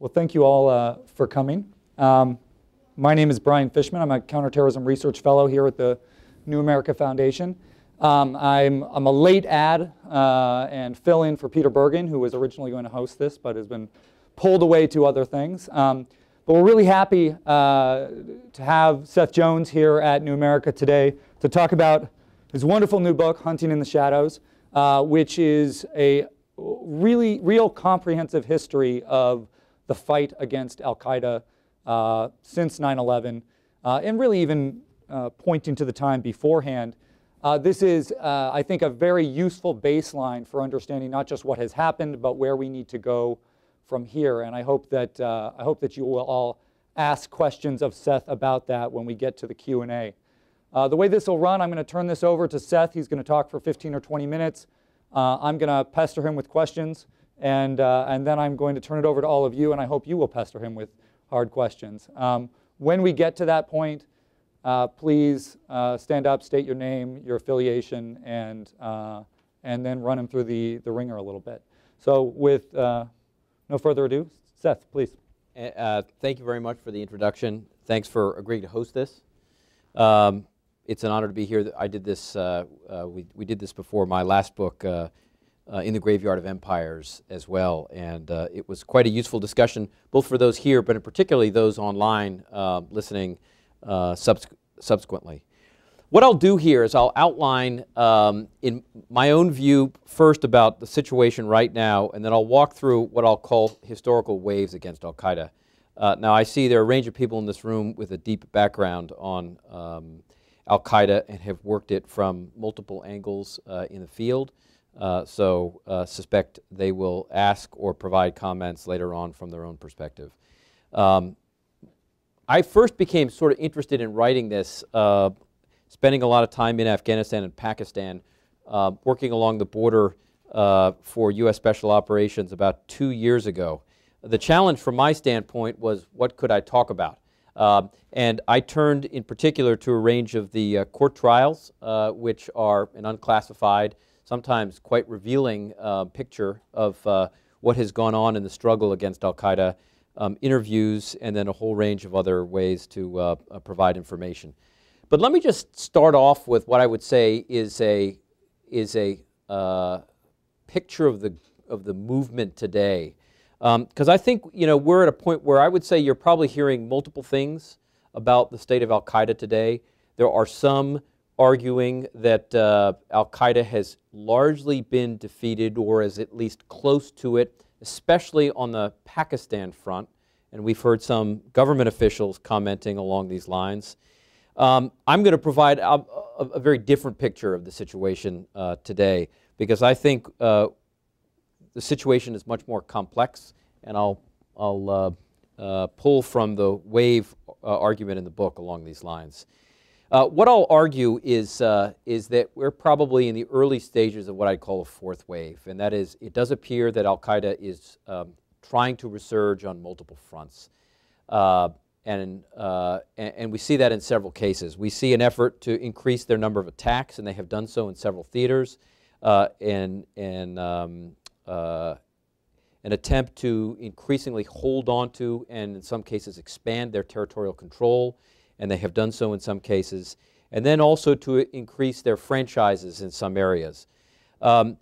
Well, thank you all uh, for coming. Um, my name is Brian Fishman. I'm a counterterrorism research fellow here at the New America Foundation. Um, I'm, I'm, a late ad uh, and fill in for Peter Bergen, who was originally going to host this but has been pulled away to other things. Um, but we're really happy uh, to have Seth Jones here at New America today to talk about his wonderful new book, Hunting in the Shadows, uh, which is a really real comprehensive history of the fight against Al Qaeda uh, since 9 11, uh, and really even uh, pointing to the time beforehand. Uh, this is, uh, I think, a very useful baseline for understanding not just what has happened, but where we need to go from here. And I hope that, uh, I hope that you will all ask questions of Seth about that when we get to the Q&A. the way this will run, I'm going to turn this over to Seth. He's going to talk for 15 or 20 minutes. I'm going to pester him with questions. And, uh, and then I'm going to turn it over to all of you, and I hope you will pester him with hard questions. Um, when we get to that point, uh, please uh, stand up, state your name, your affiliation, and, uh, and then run him through the, the ringer a little bit. So with uh, no further ado, Seth, please. Uh, thank you very much for the introduction. Thanks for agreeing to host this. Um, it's an honor to be here. I did this, we, we did this before my last book, uh, in the Graveyard of Empires as well. And uh, it was quite a useful discussion, both for those here, but particularly those online uh, listening uh, subs subsequently. What I'll do here is I'll outline, um, in my own view, first about the situation right now, and then I'll walk through what I'll call historical waves against Al Qaeda. Uh, now, I see there are a range of people in this room with a deep background on um, Al Qaeda and have worked it from multiple angles uh, in the field. Uh, so uh, suspect they will ask or provide comments later on from their own perspective. Um, I first became sort of interested in writing this, uh, spending a lot of time in Afghanistan and Pakistan, uh, working along the border uh, for U.S. Special Operations about two years ago. The challenge from my standpoint was what could I talk about? Uh, and I turned in particular to a range of the court trials, which are an unclassified sometimes quite revealing uh, picture of uh, what has gone on in the struggle against Al Qaeda, um, interviews, and then a whole range of other ways to uh, uh, provide information. But let me just start off with what I would say is a is a uh, picture of the of the movement today, because um, I think you know we're at a point where I would say you're probably hearing multiple things about the state of Al Qaeda today. There are some arguing that uh, Al Qaeda has largely been defeated or is at least close to it, especially on the Pakistan front. And we've heard some government officials commenting along these lines. Um, I'm going to provide a, a, a, very different picture of the situation uh, today because I think uh, the situation is much more complex, and I'll, I'll uh, uh, pull from the wave uh, argument in the book along these lines. Uh, what I'll argue is, uh, is that we're probably in the early stages of what I'd call a fourth wave, and that is it does appear that Al Qaeda is um, trying to resurge on multiple fronts. Uh, and, uh, and, and, we see that in several cases. We see an effort to increase their number of attacks, and they have done so in several theaters, uh, and, and um, uh, an attempt to increasingly hold on to and in some cases expand their territorial control and they have done so in some cases, and then also to increase their franchises in some areas. Um,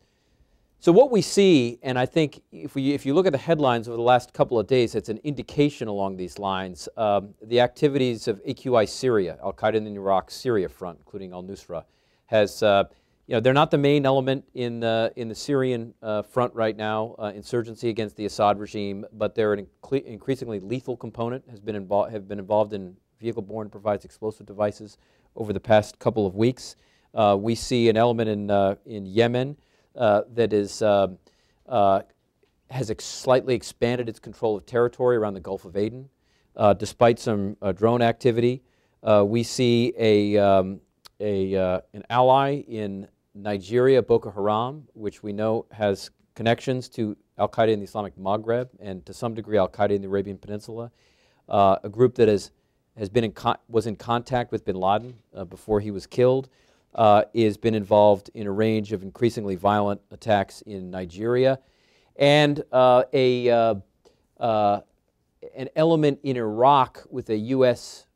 so what we see, and I think if, we, if you look at the headlines over the last couple of days, it's an indication along these lines. Um, the activities of AQI Syria, Al-Qaeda in Iraq Syria front, including al-Nusra, has, uh, you know, they're not the main element in, uh, in the Syrian uh, front right now, uh, insurgency against the Assad regime, but they're an increasingly lethal component, has been involved, have been involved in vehicle-borne improvised explosive devices over the past couple of weeks. Uh, we see an element in, uh, in Yemen uh, that is, um, uh, has ex slightly expanded its control of territory around the Gulf of Aden, uh, despite some uh, drone activity. we see a, um, a, an ally in Nigeria, Boko Haram, which we know has connections to al-Qaeda in the Islamic Maghreb and to some degree al-Qaeda in the Arabian Peninsula, a group that is has been in was in contact with bin Laden uh, before he was killed, uh, has been involved in a range of increasingly violent attacks in Nigeria, and uh, a, uh, uh, an element in Iraq with a U.S.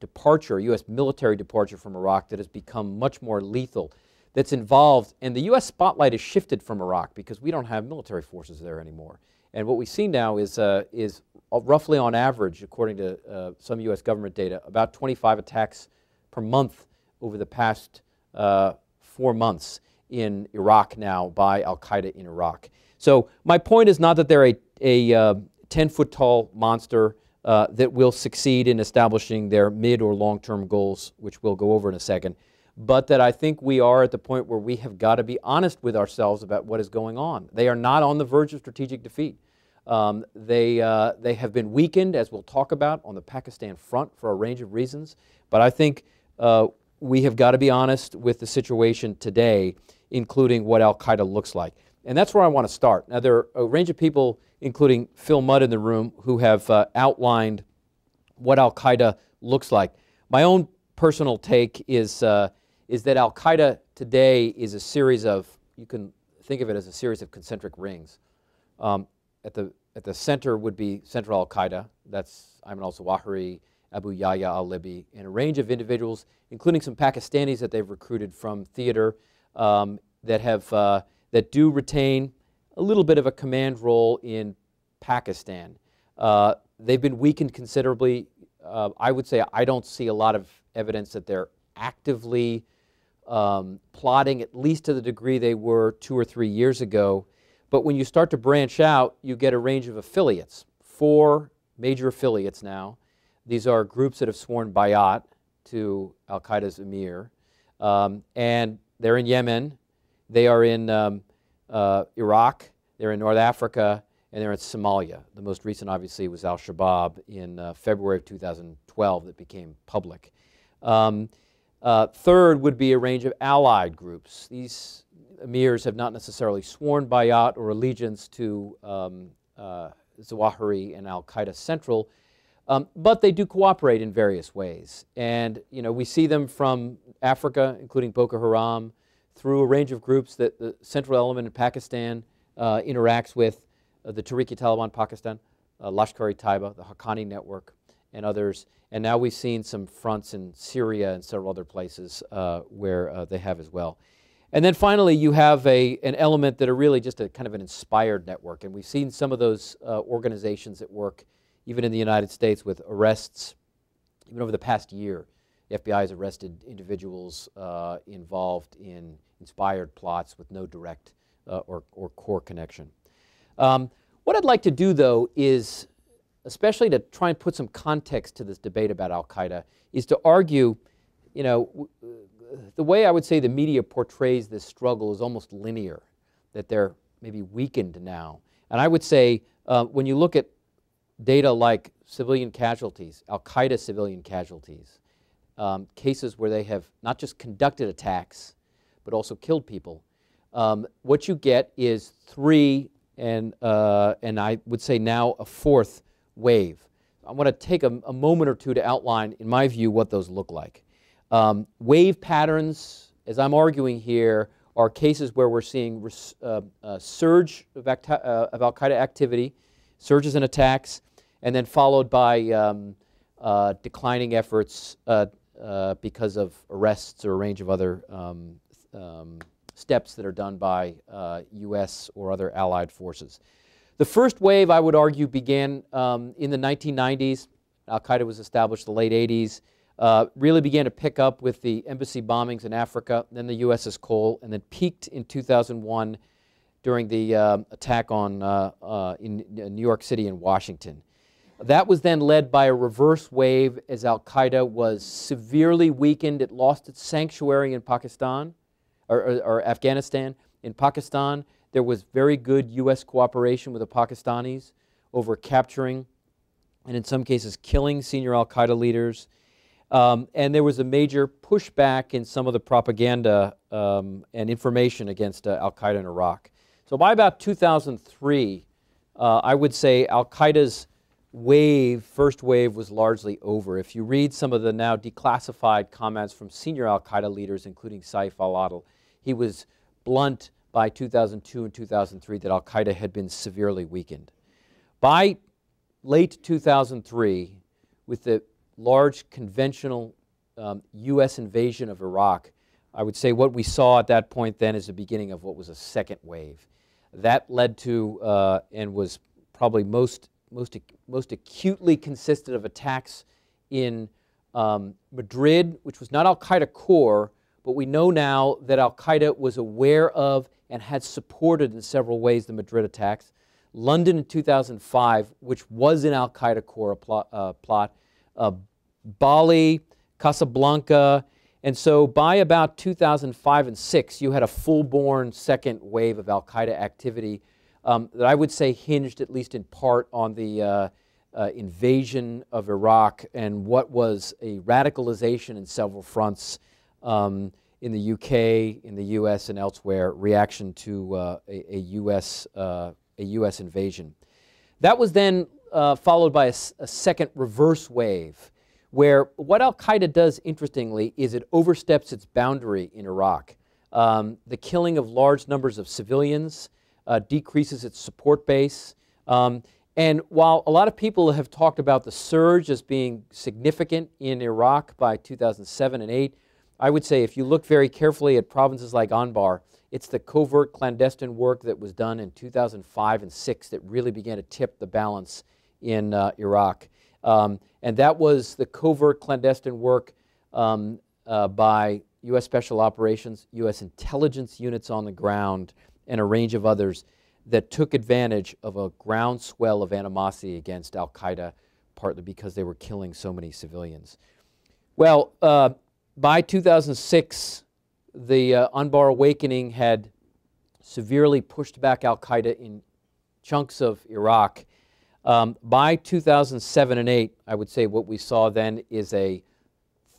departure, U.S. military departure from Iraq that has become much more lethal that's involved. And the U.S. spotlight has shifted from Iraq because we don't have military forces there anymore. And what we see now is, uh, is roughly on average, according to uh, some U.S. government data, about 25 attacks per month over the past uh, four months in Iraq now by Al Qaeda in Iraq. So my point is not that they're a, a uh, 10 foot tall monster uh, that will succeed in establishing their mid or long term goals, which we'll go over in a second but that I think we are at the point where we have got to be honest with ourselves about what is going on. They are not on the verge of strategic defeat. Um, they, uh, they have been weakened, as we'll talk about, on the Pakistan front for a range of reasons. But I think uh, we have got to be honest with the situation today, including what Al Qaeda looks like. And that's where I want to start. Now, there are a range of people, including Phil Mudd in the room, who have uh, outlined what Al Qaeda looks like. My own personal take is uh, is that Al Qaeda today is a series of, you can think of it as a series of concentric rings. Um, at, the, at the center would be Central Al Qaeda, that's Ayman al Zawahiri, Abu Yahya al Libi, and a range of individuals, including some Pakistanis that they've recruited from theater um, that, have, uh, that do retain a little bit of a command role in Pakistan. Uh, they've been weakened considerably. Uh, I would say I don't see a lot of evidence that they're actively um, plotting, at least to the degree they were two or three years ago. But when you start to branch out, you get a range of affiliates, four major affiliates now. These are groups that have sworn bayat to Al Qaeda's emir. Um, and they're in Yemen, they are in um, uh, Iraq, they're in North Africa, and they're in Somalia. The most recent, obviously, was Al Shabaab in uh, February of 2012 that became public. Um, uh, third would be a range of allied groups. These emirs have not necessarily sworn bayat or allegiance to um, uh, Zawahiri and Al Qaeda Central, um, but they do cooperate in various ways. And you know, we see them from Africa, including Boko Haram, through a range of groups that the central element in Pakistan uh, interacts with, uh, the Tehrik-i-Taliban Pakistan, uh, Lashkar-e-Taiba, the Haqqani Network, and others. And now we've seen some fronts in Syria and several other places uh, where uh, they have as well. And then finally, you have a, an element that are really just a kind of an inspired network. And we've seen some of those uh, organizations at work, even in the United States, with arrests. Even over the past year, the FBI has arrested individuals uh, involved in inspired plots with no direct uh, or, or core connection. Um, what I'd like to do, though, is especially to try and put some context to this debate about Al Qaeda, is to argue, you know, the way I would say the media portrays this struggle is almost linear, that they're maybe weakened now. And I would say uh, when you look at data like civilian casualties, Al Qaeda civilian casualties, um, cases where they have not just conducted attacks, but also killed people, um, what you get is three, and, uh, and I would say now a fourth wave. I want to take a, a, moment or two to outline, in my view, what those look like. Um, wave patterns, as I'm arguing here, are cases where we're seeing uh, a surge of, uh, of Al Qaeda activity, surges in attacks, and then followed by um, uh, declining efforts uh, uh, because of arrests or a range of other um, um steps that are done by U.S. Uh, or other allied forces. The first wave, I would argue, began um, in the 1990s. Al Qaeda was established in the late 80s. Uh, really began to pick up with the embassy bombings in Africa, then the USS Cole, and then peaked in 2001 during the uh, attack on uh, uh in New York City and Washington. That was then led by a reverse wave as Al Qaeda was severely weakened. It lost its sanctuary in Pakistan or, or, or Afghanistan. In Pakistan, there was very good U.S. cooperation with the Pakistanis over capturing and in some cases killing senior Al Qaeda leaders. Um, and there was a major pushback in some of the propaganda um, and information against uh, Al Qaeda in Iraq. So by about 2003, uh, I would say Al Qaeda's wave, first wave, was largely over. If you read some of the now declassified comments from senior Al Qaeda leaders, including Saif al Adil, he was blunt by 2002 and 2003 that Al Qaeda had been severely weakened. By late 2003, with the large conventional um, U.S. invasion of Iraq, I would say what we saw at that point then is the beginning of what was a second wave. That led to uh, and was probably most, most, most acutely consisted of attacks in um, Madrid, which was not Al Qaeda core, but we know now that Al Qaeda was aware of and had supported in several ways the Madrid attacks. London in 2005, which was an Al Qaeda core uh, plot uh, Bali, Casablanca, and so by about 2005 and 6, you had a full born second wave of Al Qaeda activity um, that I would say hinged, at least in part, on the uh, uh, invasion of Iraq and what was a radicalization in several fronts um, in the UK, in the US, and elsewhere, reaction to uh, a, a, US, uh, a US invasion. That was then uh, followed by a, a, second reverse wave, where what Al Qaeda does, interestingly, is it oversteps its boundary in Iraq. Um, the killing of large numbers of civilians uh, decreases its support base. Um, and while a lot of people have talked about the surge as being significant in Iraq by 2007 and 8, I would say if you look very carefully at provinces like Anbar, it's the covert clandestine work that was done in 2005 and 6 that really began to tip the balance in uh, Iraq. Um, and that was the covert clandestine work um, uh, by U.S. Special Operations, U.S. intelligence units on the ground, and a range of others that took advantage of a groundswell of animosity against Al Qaeda, partly because they were killing so many civilians. Well, uh, by 2006, the uh, Anbar awakening had severely pushed back Al Qaeda in chunks of Iraq. Um, by 2007 and 8, I would say what we saw then is a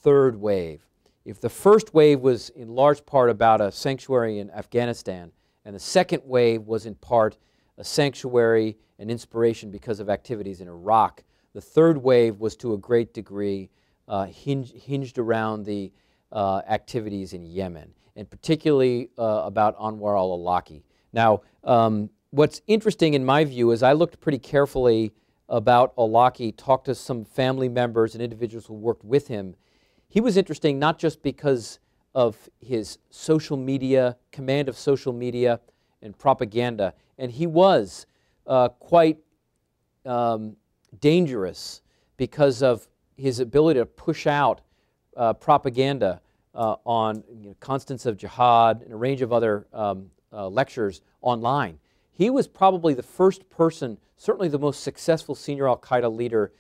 third wave. If the first wave was in large part about a sanctuary in Afghanistan, and the second wave was in part a sanctuary and inspiration because of activities in Iraq. The third wave was to a great degree uh, hinged, hinged, around the uh, activities in Yemen, and particularly uh, about Anwar al Awlaki. Now, um, what's interesting in my view is I looked pretty carefully about Awlaki, talked to some family members and individuals who worked with him. He was interesting not just because of his social media, command of social media and propaganda. And he was uh, quite um, dangerous because of his ability to push out uh, propaganda uh, on you know, Constants of Jihad and a range of other um, uh, lectures online. He was probably the first person, certainly the most successful senior Al Qaeda leader,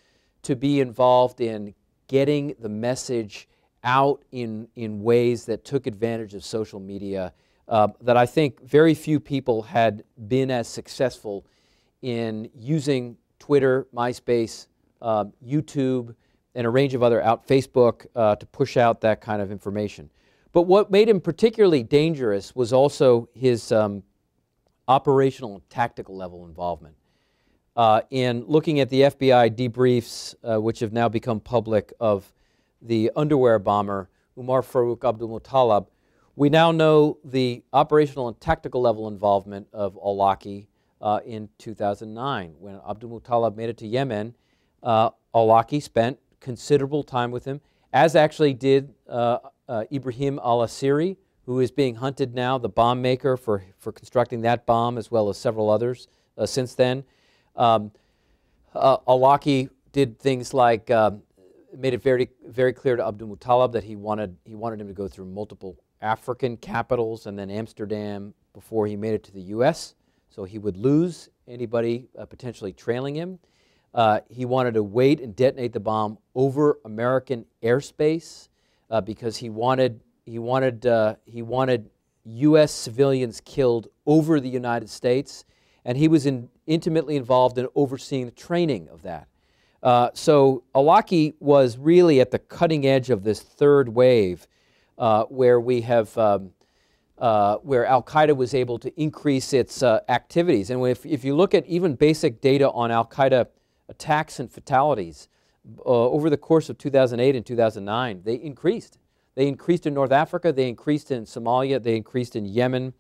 to be involved in getting the message out in, in ways that took advantage of social media uh, that I think very few people had been as successful in using Twitter, MySpace, uh, YouTube, and a range of other out, Facebook, uh, to push out that kind of information. But what made him particularly dangerous was also his um, operational and tactical level involvement. Uh, in looking at the FBI debriefs, uh, which have now become public, of the underwear bomber, Umar Farouk Abdulmutallab, we now know the operational and tactical level involvement of Awlaki uh, in 2009. When Abdulmutallab made it to Yemen, uh, Awlaki spent considerable time with him, as actually did uh, uh Ibrahim al Asiri, who is being hunted now, the bomb maker for, for constructing that bomb, as well as several others uh, since then. Um, uh, did things like um, made it very, very clear to Abdulmutallab that he wanted, he wanted him to go through multiple African capitals and then Amsterdam before he made it to the U.S. So he would lose anybody uh, potentially trailing him. Uh, he wanted to wait and detonate the bomb over American airspace uh, because he wanted, he, wanted, uh, he wanted U.S. civilians killed over the United States, and he was in, intimately involved in overseeing the training of that. Uh, so Awlaki was really at the cutting edge of this third wave uh, where we have, um, uh, where Al Qaeda was able to increase its uh, activities. And if, if you look at even basic data on Al Qaeda attacks and fatalities uh, over the course of 2008 and 2009, they increased. They increased in North Africa, they increased in Somalia, they increased in Yemen,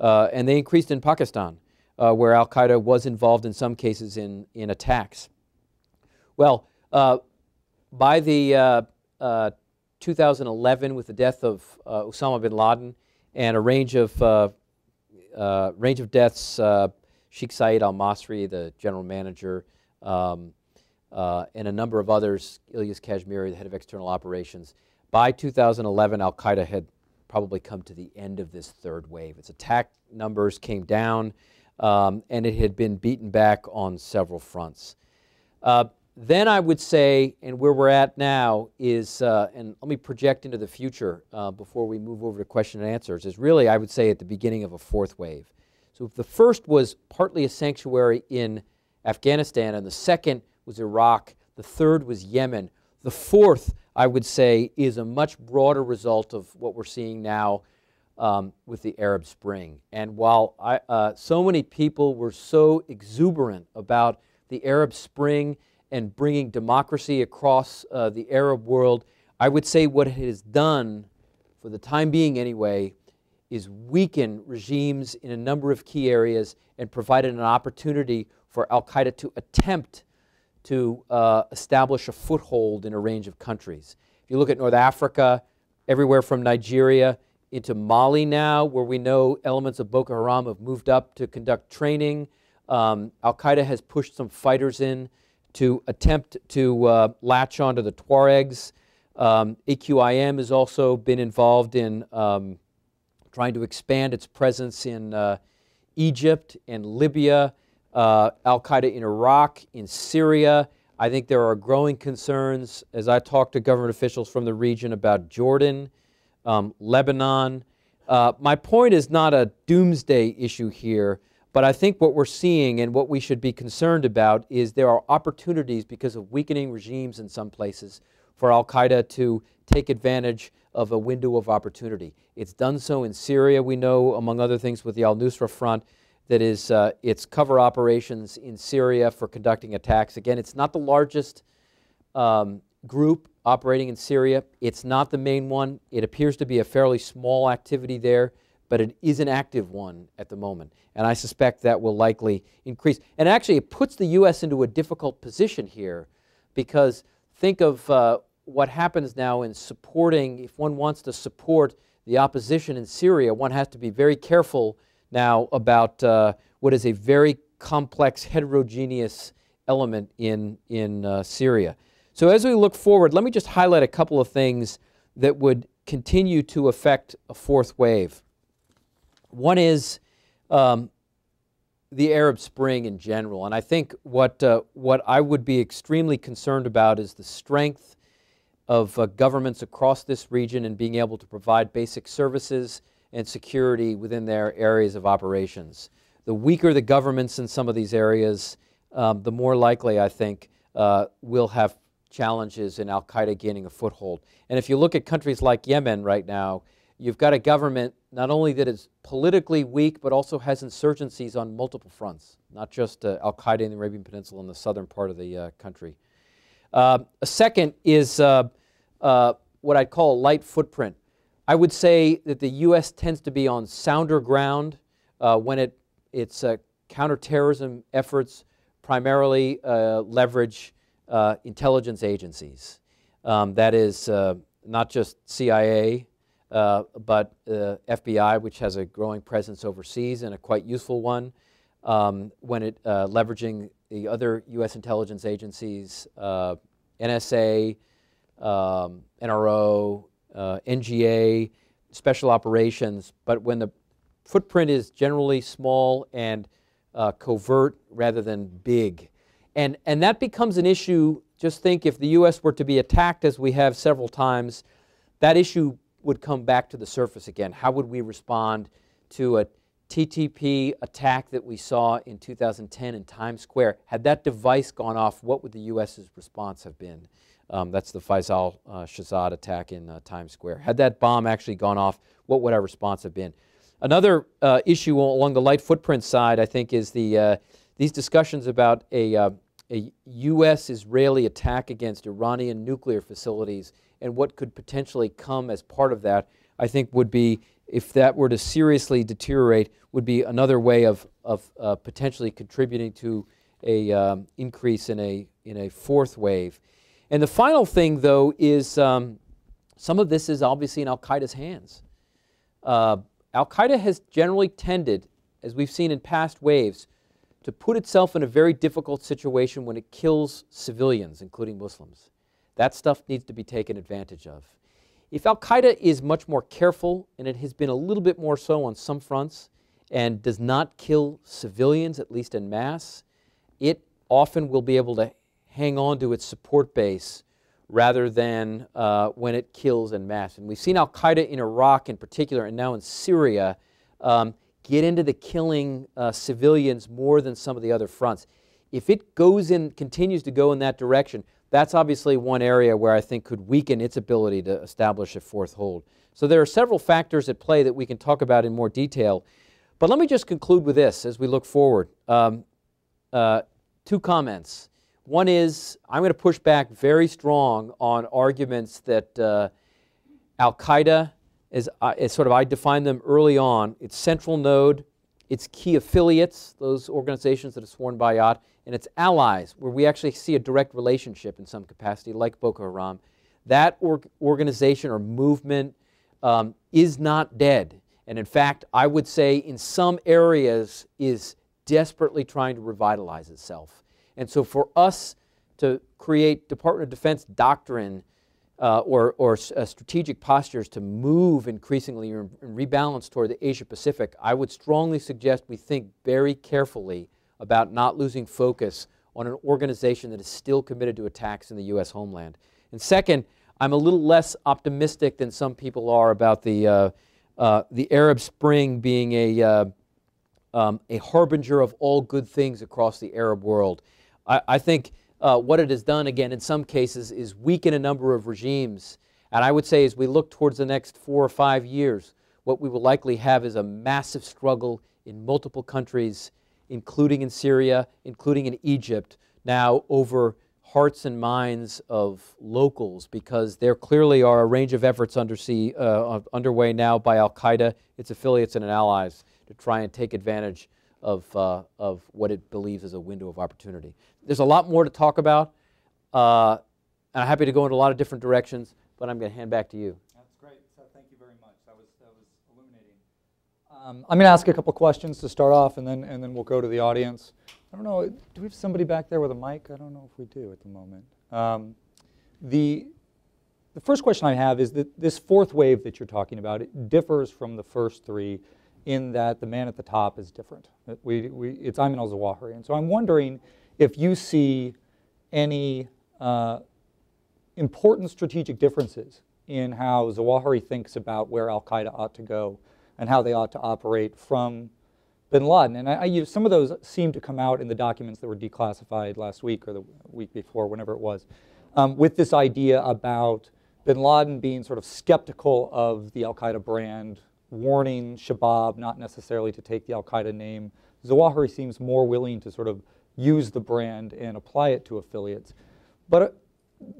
and they increased in Pakistan, where Al Qaeda was involved in some cases in, in attacks. Well, uh, by the uh, uh, 2011, with the death of uh, Osama bin Laden and a range of uh, uh, range of deaths, Sheikh Saeed Al Masri, the general manager, um, and a number of others, Ilyas Kashmiri, the head of external operations. By 2011, Al Qaeda had probably come to the end of this third wave. Its attack numbers came down, um, and it had been beaten back on several fronts. Uh, then I would say, and where we're at now is, uh, and let me project into the future uh, before we move over to question and answers, is really, I would say, at the beginning of a fourth wave. So the first was partly a sanctuary in Afghanistan, and the second was Iraq, the third was Yemen. The fourth, I would say, is a much broader result of what we're seeing now um, with the Arab Spring. And while I, uh, so many people were so exuberant about the Arab Spring and bringing democracy across uh, the Arab world, I would say what it has done, for the time being anyway, is weaken regimes in a number of key areas and provided an opportunity for Al Qaeda to attempt to uh, establish a foothold in a range of countries. If you look at North Africa, everywhere from Nigeria into Mali now, where we know elements of Boko Haram have moved up to conduct training. Um, Al Qaeda has pushed some fighters in to attempt to uh, latch onto the Tuaregs. Um, AQIM has also been involved in um, trying to expand its presence in uh, Egypt and Libya, uh, Al Qaeda in Iraq, in Syria. I think there are growing concerns as I talk to government officials from the region about Jordan, um, Lebanon. Uh, my point is not a doomsday issue here. But I think what we're seeing and what we should be concerned about is there are opportunities because of weakening regimes in some places for Al Qaeda to take advantage of a window of opportunity. It's done so in Syria, we know, among other things, with the Al Nusra Front, that is uh, its cover operations in Syria for conducting attacks. Again, it's not the largest um, group operating in Syria. It's not the main one. It appears to be a fairly small activity there but it is an active one at the moment. And I suspect that will likely increase. And actually, it puts the U.S. into a difficult position here because think of uh, what happens now in supporting, if one wants to support the opposition in Syria, one has to be very careful now about uh, what is a very complex, heterogeneous element in, in uh, Syria. So as we look forward, let me just highlight a couple of things that would continue to affect a fourth wave. One is um, the Arab Spring in general. And I think what, uh, what I would be extremely concerned about is the strength of uh, governments across this region and being able to provide basic services and security within their areas of operations. The weaker the governments in some of these areas, um, the more likely, I think, uh, we'll have challenges in Al Qaeda gaining a foothold. And if you look at countries like Yemen right now, you've got a government not only that is politically weak, but also has insurgencies on multiple fronts, not just uh, Al Qaeda in the Arabian Peninsula in the southern part of the uh, country. Uh, a second is uh, uh, what I'd call a light footprint. I would say that the U.S. tends to be on sounder ground uh, when it, its counterterrorism efforts primarily leverage intelligence agencies. Um, that is not just CIA, uh, but uh, FBI, which has a growing presence overseas and a quite useful one, um, when it uh, leveraging the other U.S. intelligence agencies, uh, NSA, um, NRO, uh, NGA, special operations, but when the footprint is generally small and uh, covert rather than big. And, and that becomes an issue, just think if the U.S. were to be attacked, as we have several times, that issue would come back to the surface again. How would we respond to a TTP attack that we saw in 2010 in Times Square? Had that device gone off, what would the U.S.'s response have been? Um, that's the Faisal uh, Shahzad attack in uh, Times Square. Had that bomb actually gone off, what would our response have been? Another uh, issue along the light footprint side, I think, is the, uh, these discussions about a, uh, a U.S.-Israeli attack against Iranian nuclear facilities and what could potentially come as part of that, I think would be, if that were to seriously deteriorate, would be another way of, of uh, potentially contributing to a um, increase in a, in a fourth wave. And the final thing, though, is um, some of this is obviously in Al Qaeda's hands. Uh, Al Qaeda has generally tended, as we've seen in past waves, to put itself in a very difficult situation when it kills civilians, including Muslims. That stuff needs to be taken advantage of. If Al Qaeda is much more careful, and it has been a little bit more so on some fronts, and does not kill civilians, at least in mass, it often will be able to hang on to its support base rather than uh, when it kills en masse. And we've seen Al Qaeda in Iraq in particular, and now in Syria, um, get into the killing uh, civilians more than some of the other fronts. If it goes in, continues to go in that direction, that's obviously one area where I think could weaken its ability to establish a fourth hold. So there are several factors at play that we can talk about in more detail. But let me just conclude with this as we look forward. Um, uh, two comments. One is I'm going to push back very strong on arguments that uh, Al Qaeda as, uh, sort of I defined them early on, its central node, its key affiliates, those organizations that have sworn bayat, and its allies, where we actually see a direct relationship in some capacity, like Boko Haram. That org organization or movement um, is not dead. And in fact, I would say in some areas is desperately trying to revitalize itself. And so for us to create Department of Defense doctrine uh, or, or uh, strategic postures to move increasingly and rebalance toward the Asia Pacific, I would strongly suggest we think very carefully about not losing focus on an organization that is still committed to attacks in the U.S. homeland. And second, I'm a little less optimistic than some people are about the, uh, uh, the Arab Spring being a, uh, um, a harbinger of all good things across the Arab world. I, I think uh, what it has done, again, in some cases, is weaken a number of regimes. And I would say as we look towards the next four or five years, what we will likely have is a massive struggle in multiple countries, including in Syria, including in Egypt, now over hearts and minds of locals, because there clearly are a range of efforts under sea, uh, underway now by Al Qaeda, its affiliates, and allies to try and take advantage of, uh, of what it believes is a window of opportunity. There's a lot more to talk about, uh, and I'm happy to go in a lot of different directions, but I'm going to hand back to you. That's great. So thank you very much. That was, that was illuminating. Um, I'm going to ask a couple questions to start off, and then, and then we'll go to the audience. I don't know, do we have somebody back there with a mic? I don't know if we do at the moment. Um, the, the first question I have is that this fourth wave that you're talking about, it differs from the first three in that the man at the top is different. We, we, it's Ayman al-Zawahiri. And so I'm wondering if you see any uh, important strategic differences in how Zawahiri thinks about where al-Qaeda ought to go and how they ought to operate from bin Laden. And I, I, you, some of those seem to come out in the documents that were declassified last week or the week before, whenever it was, um, with this idea about bin Laden being sort of skeptical of the al-Qaeda brand, warning Shabab not necessarily to take the Al Qaeda name. Zawahiri seems more willing to sort of use the brand and apply it to affiliates. But uh,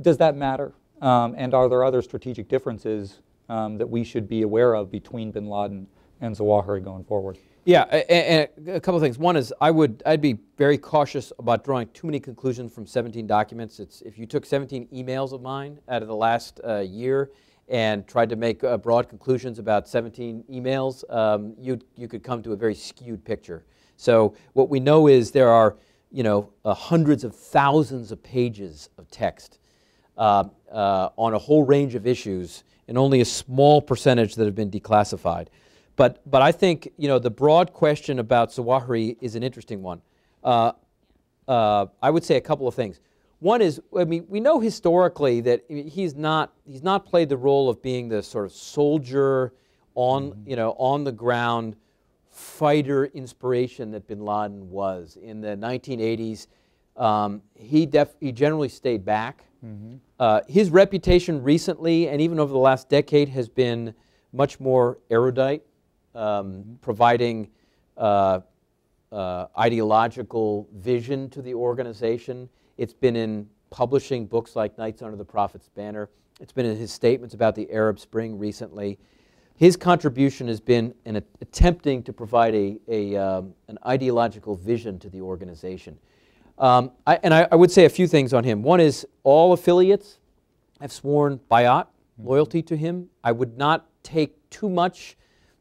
does that matter? Um, and are there other strategic differences um, that we should be aware of between bin Laden and Zawahiri going forward? Yeah, and, a couple of things. One is I would I'd be very cautious about drawing too many conclusions from 17 documents. It's if you took 17 emails of mine out of the last uh, year and tried to make uh, broad conclusions about 17 emails, um, you you could come to a very skewed picture. So what we know is there are you know uh, hundreds of thousands of pages of text uh, uh, on a whole range of issues, and only a small percentage that have been declassified. But but I think you know the broad question about Zawahiri is an interesting one. Uh, uh, I would say a couple of things. One is, I mean, we know historically that he's not he's not played the role of being the sort of soldier on mm-hmm. you know on the ground fighter inspiration that Bin Laden was in the 1980s. Um, he def- he generally stayed back. Mm-hmm. Uh, his reputation recently and even over the last decade has been much more erudite, um, mm-hmm. providing uh, uh, ideological vision to the organization. It's been in publishing books like Knights Under the Prophet's Banner. It's been in his statements about the Arab Spring recently. His contribution has been in a, attempting to provide a, a um, an ideological vision to the organization. Um, I, and I, I, would say a few things on him. One is all affiliates have sworn bayat, loyalty to him. I would not take too much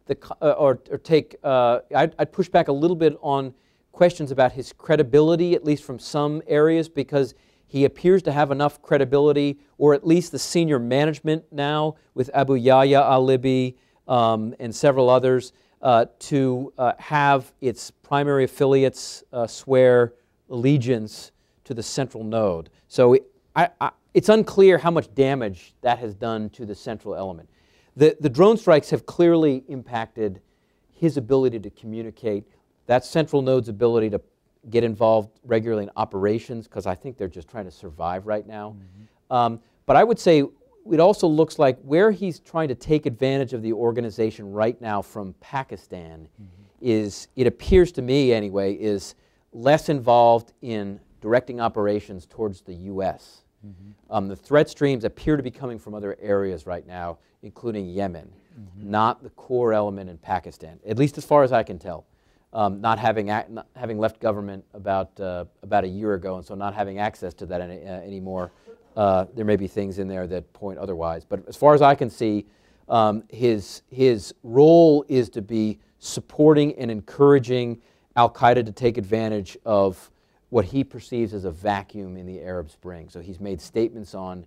the, uh, or, or, take, uh, I'd, I'd, push back a little bit on questions about his credibility, at least from some areas, because he appears to have enough credibility, or at least the senior management now with Abu Yahya al-Libi um, and several others, uh, to uh, have its primary affiliates uh, swear allegiance to the central node. So I, I, it's unclear how much damage that has done to the central element. The, the drone strikes have clearly impacted his ability to communicate, that central node's ability to get involved regularly in operations, because I think they're just trying to survive right now. Mm-hmm. Um, but I would say it also looks like where he's trying to take advantage of the organization right now from Pakistan mm-hmm. is, it appears to me anyway, is less involved in directing operations towards the U.S. Mm-hmm. Um, the threat streams appear to be coming from other areas right now, including Yemen, mm-hmm. not the core element in Pakistan, at least as far as I can tell. Um, not, having not having left government about, uh, about a year ago, and so not having access to that any, uh, anymore. Uh, there may be things in there that point otherwise. But as far as I can see, um, his, his role is to be supporting and encouraging Al Qaeda to take advantage of what he perceives as a vacuum in the Arab Spring. So he's made statements on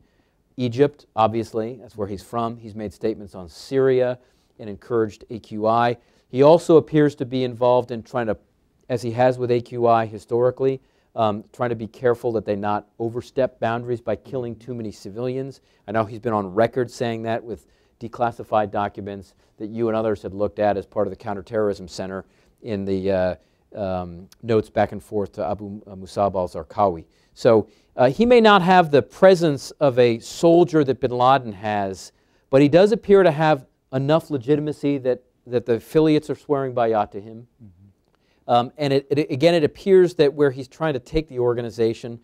Egypt, obviously, that's where he's from. He's made statements on Syria and encouraged AQI. He also appears to be involved in trying to, as he has with AQI historically, um, trying to be careful that they not overstep boundaries by killing too many civilians. I know he's been on record saying that with declassified documents that you and others had looked at as part of the Counterterrorism Center in the uh, um, notes back and forth to Abu Musab al Zarqawi. So uh, he may not have the presence of a soldier that bin Laden has, but he does appear to have enough legitimacy that, that the affiliates are swearing bayat to him. Mm-hmm. Um, and it, it, again, it appears that where he's trying to take the organization,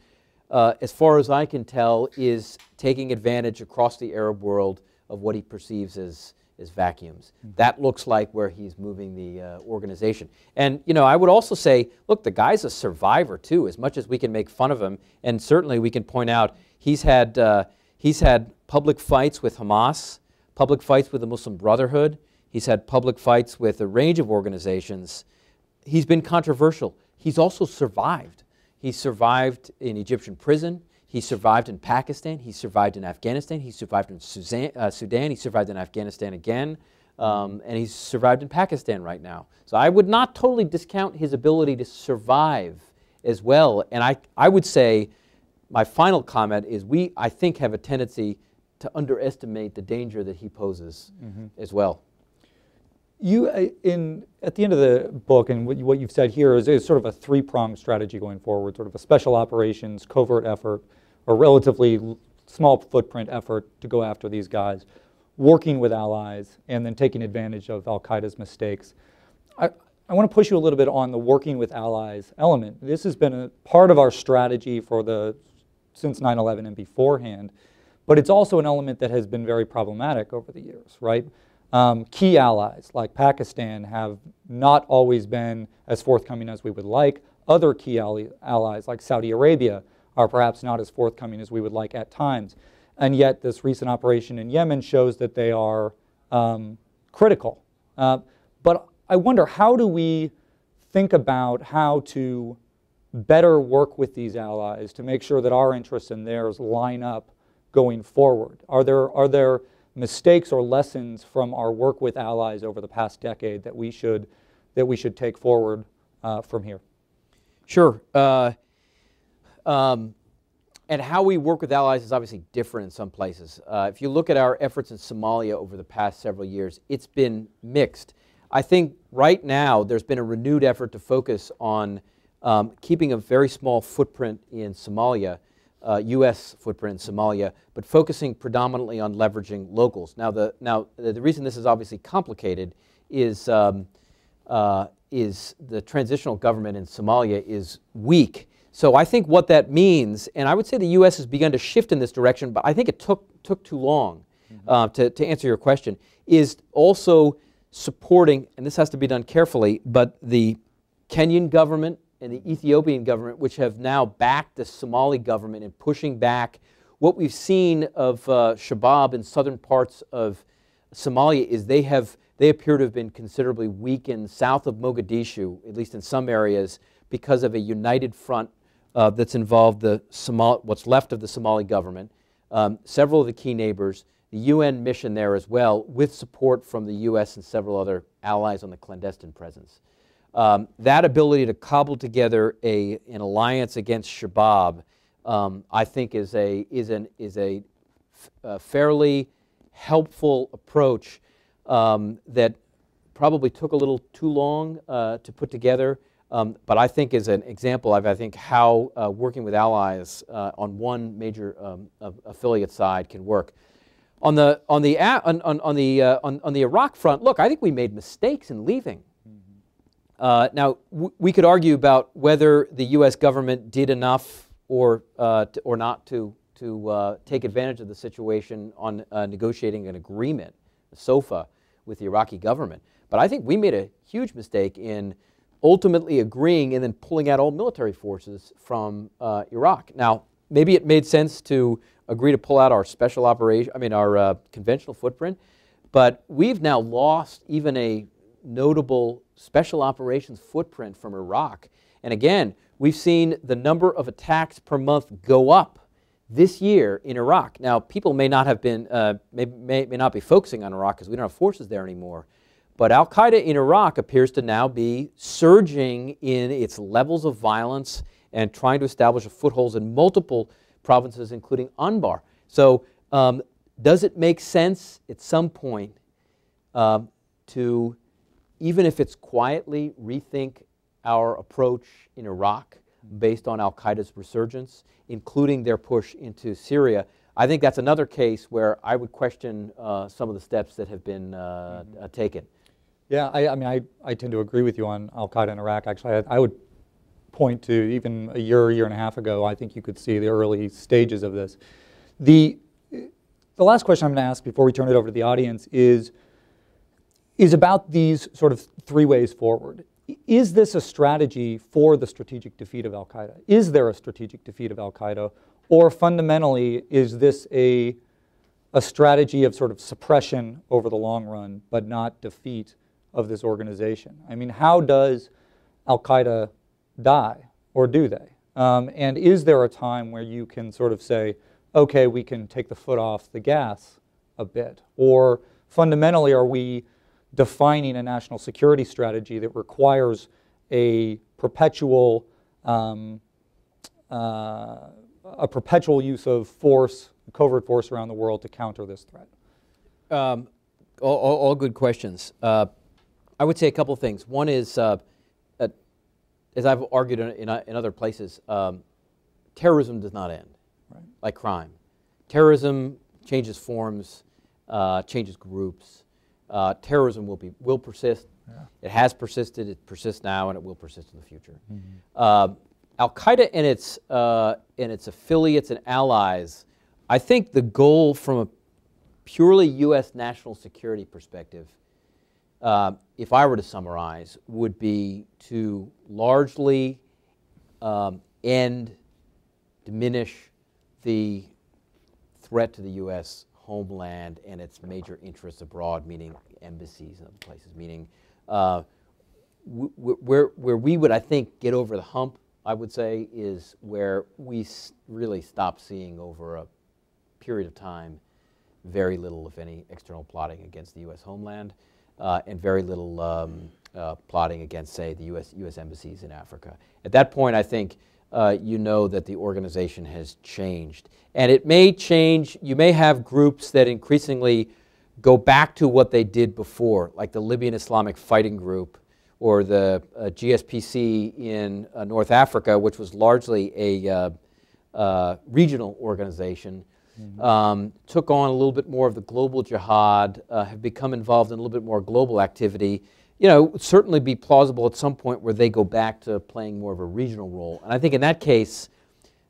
uh, as far as I can tell, is taking advantage across the Arab world of what he perceives as is vacuums. Mm-hmm. That looks like where he's moving the uh, organization. And you know, I would also say, look, the guy's a survivor too. As much as we can make fun of him, and certainly we can point out he's had uh, he's had public fights with Hamas, public fights with the Muslim Brotherhood. He's had public fights with a range of organizations. He's been controversial. He's also survived. He survived in Egyptian prison. He survived in Pakistan. He survived in Afghanistan. He survived in Sudan. Uh, Sudan. He survived in Afghanistan again. Um, and he's survived in Pakistan right now. So I would not totally discount his ability to survive as well. And I, I would say my final comment is we, I think, have a tendency to underestimate the danger that he poses mm-hmm. as well. You, uh, in, at the end of the book, and what, you, what you've said here is, is sort of a three pronged strategy going forward sort of a special operations, covert effort, a relatively small footprint effort to go after these guys, working with allies, and then taking advantage of Al Qaeda's mistakes. I, I want to push you a little bit on the working with allies element. This has been a part of our strategy for the since 9/11 and beforehand, but it's also an element that has been very problematic over the years, right? Um, key allies like Pakistan have not always been as forthcoming as we would like. Other key allies like Saudi Arabia are perhaps not as forthcoming as we would like at times. And yet, this recent operation in Yemen shows that they are um, critical. Uh, but I wonder how do we think about how to better work with these allies to make sure that our interests and theirs line up going forward? Are there, are there mistakes or lessons from our work with allies over the past decade that we should, that we should take forward uh, from here? Sure. Uh, um, and how we work with allies is obviously different in some places. Uh, if you look at our efforts in Somalia over the past several years, it's been mixed. I think right now there's been a renewed effort to focus on um, keeping a very small footprint in Somalia, uh, U.S. footprint in Somalia, but focusing predominantly on leveraging locals. Now, the, now, the reason this is obviously complicated is, um, uh, is the transitional government in Somalia is weak so I think what that means, and I would say the U.S. has begun to shift in this direction, but I think it took, took too long mm-hmm. uh, to, to answer your question, is also supporting, and this has to be done carefully, but the Kenyan government and the Ethiopian government, which have now backed the Somali government in pushing back what we've seen of uh, Shabab in southern parts of Somalia is they have they appear to have been considerably weakened south of Mogadishu, at least in some areas, because of a united front uh, that's involved the Somal what's left of the Somali government, um, several of the key neighbors, the UN mission there as well, with support from the U.S. and several other allies on the clandestine presence. Um, that ability to cobble together a, an alliance against Shabab, um, I think, is a, is an, is a, fairly helpful approach um, that probably took a little too long uh, to put together, um, but I think is an example of, I think, how uh, working with allies uh, on one major um, affiliate side can work. On the, on the, on, on, on the, uh, on, on the Iraq front, look, I think we made mistakes in leaving. Uh, now, we could argue about whether the U.S. government did enough or, uh, or not to, to uh, take advantage of the situation on uh, negotiating an agreement, a SOFA, with the Iraqi government. But I think we made a huge mistake in ultimately agreeing and then pulling out all military forces from uh, Iraq. Now, maybe it made sense to agree to pull out our special operation, I mean, our uh, conventional footprint, but we've now lost even a notable special operations footprint from Iraq. And again, we've seen the number of attacks per month go up this year in Iraq. Now, people may not have been, uh, may, may, may not be focusing on Iraq because we don't have forces there anymore. But Al Qaeda in Iraq appears to now be surging in its levels of violence and trying to establish a foothold in multiple provinces, including Anbar. So, um, does it make sense at some point uh, to even if it's quietly, rethink our approach in Iraq based on Al Qaeda's resurgence, including their push into Syria. I think that's another case where I would question uh, some of the steps that have been uh, mm-hmm. uh, taken. Yeah, I, I, mean, I, I tend to agree with you on Al Qaeda in Iraq. Actually, I, I would point to even a year, a year and a half ago, I think you could see the early stages of this. The, the last question I'm going to ask before we turn it over to the audience is is about these sort of three ways forward. Is this a strategy for the strategic defeat of Al Qaeda? Is there a strategic defeat of Al Qaeda? Or fundamentally, is this a, a strategy of sort of suppression over the long run, but not defeat of this organization? I mean, how does Al Qaeda die, or do they? Um, and is there a time where you can sort of say, okay, we can take the foot off the gas a bit? Or fundamentally, are we defining a national security strategy that requires a perpetual um, uh, a perpetual use of force, covert force around the world to counter this threat? Um, all, all, all, good questions. Uh, I would say a couple of things. One is, uh, uh, as I've argued in, in, in other places, um, terrorism does not end, right. like crime. Terrorism changes forms, uh, changes groups uh, terrorism will, be, will persist. Yeah. It has persisted, it persists now, and it will persist in the future. Mm-hmm. Uh, Al Qaeda and its, uh, and its affiliates and allies, I think the goal from a purely U.S. national security perspective, uh, if I were to summarize, would be to largely um, end, diminish the threat to the U.S homeland and its major interests abroad, meaning embassies and other places, meaning uh, where, where we would, I think, get over the hump, I would say, is where we really stop seeing over a period of time very little, if any, external plotting against the U.S. homeland uh, and very little um, uh, plotting against, say, the U.S. U.S. embassies in Africa. At that point, I think uh, you know that the organization has changed. And it may change, you may have groups that increasingly go back to what they did before, like the Libyan Islamic Fighting Group or the uh, GSPC in uh, North Africa, which was largely a uh, uh, regional organization. Mm-hmm. Um, took on a little bit more of the global jihad, uh, have become involved in a little bit more global activity, you know, would certainly be plausible at some point where they go back to playing more of a regional role. And I think in that case,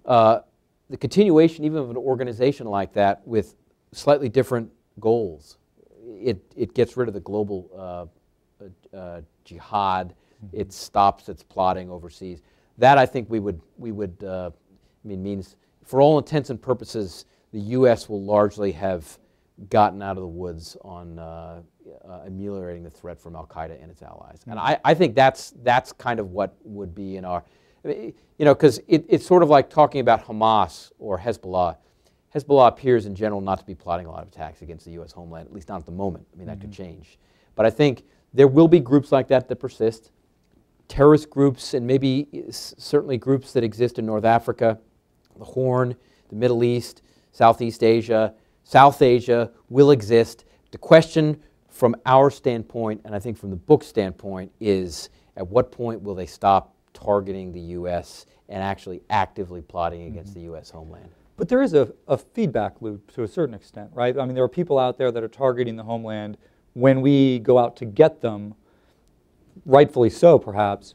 uh, the continuation even of an organization like that with slightly different goals, it, it gets rid of the global uh, uh, jihad, mm-hmm. it stops its plotting overseas. that I think we would, we would uh, I mean, means for all intents and purposes, the U.S. will largely have gotten out of the woods on uh, uh, ameliorating the threat from Al Qaeda and its allies. And I, I think that's, that's kind of what would be in our, you know, because it, it's sort of like talking about Hamas or Hezbollah. Hezbollah appears in general not to be plotting a lot of attacks against the U.S. homeland, at least not at the moment. I mean, that could change. But I think there will be groups like that that persist. Terrorist groups, and maybe certainly groups that exist in North Africa, the Horn, the Middle East, Southeast Asia, South Asia will exist. The question from our standpoint, and I think from the book standpoint, is at what point will they stop targeting the U.S. and actually actively plotting mm-hmm. against the U.S. homeland? But there is a, a feedback loop to a certain extent, right? I mean, there are people out there that are targeting the homeland when we go out to get them, rightfully so perhaps,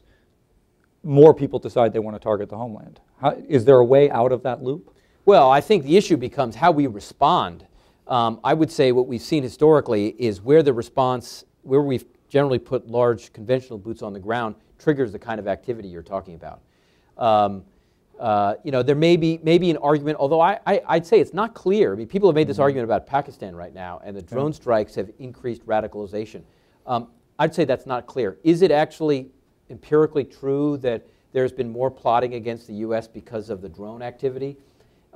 more people decide they want to target the homeland. How, is there a way out of that loop? Well, I think the issue becomes how we respond. Um, I would say what we've seen historically is where the response, where we've generally put large conventional boots on the ground, triggers the kind of activity you're talking about. Um, uh, you know, there may be, may be an argument, although I, I, would say it's not clear. I mean, people have made this argument about Pakistan right now, and the drone strikes have increased radicalization. Um, I'd say that's not clear. Is it actually empirically true that there's been more plotting against the U.S. because of the drone activity?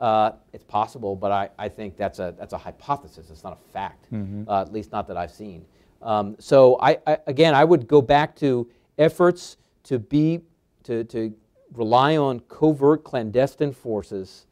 Uh, it's possible, but I, I think that's a, that's a hypothesis. It's not a fact, uh, at least not that I've seen. Um, so I, I, again, I would go back to efforts to be, to, to rely on covert clandestine forces,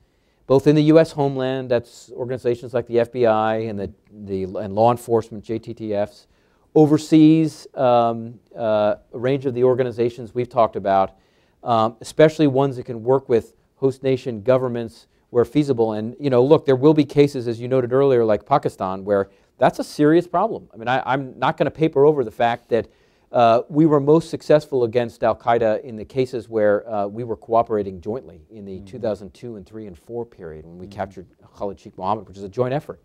both in the U.S. homeland, that's organizations like the FBI and, the, the, and law enforcement, JTTFs, overseas, um, uh, a range of the organizations we've talked about, um, especially ones that can work with host nation governments where feasible. And you know, look, there will be cases, as you noted earlier, like Pakistan, where that's a serious problem. I mean, I, am not going to paper over the fact that uh, we were most successful against Al Qaeda in the cases where uh, we were cooperating jointly in the mm-hmm. 2002 and 3 and 4 period when we mm-hmm. captured Khalid Sheikh Mohammed, which is a joint effort,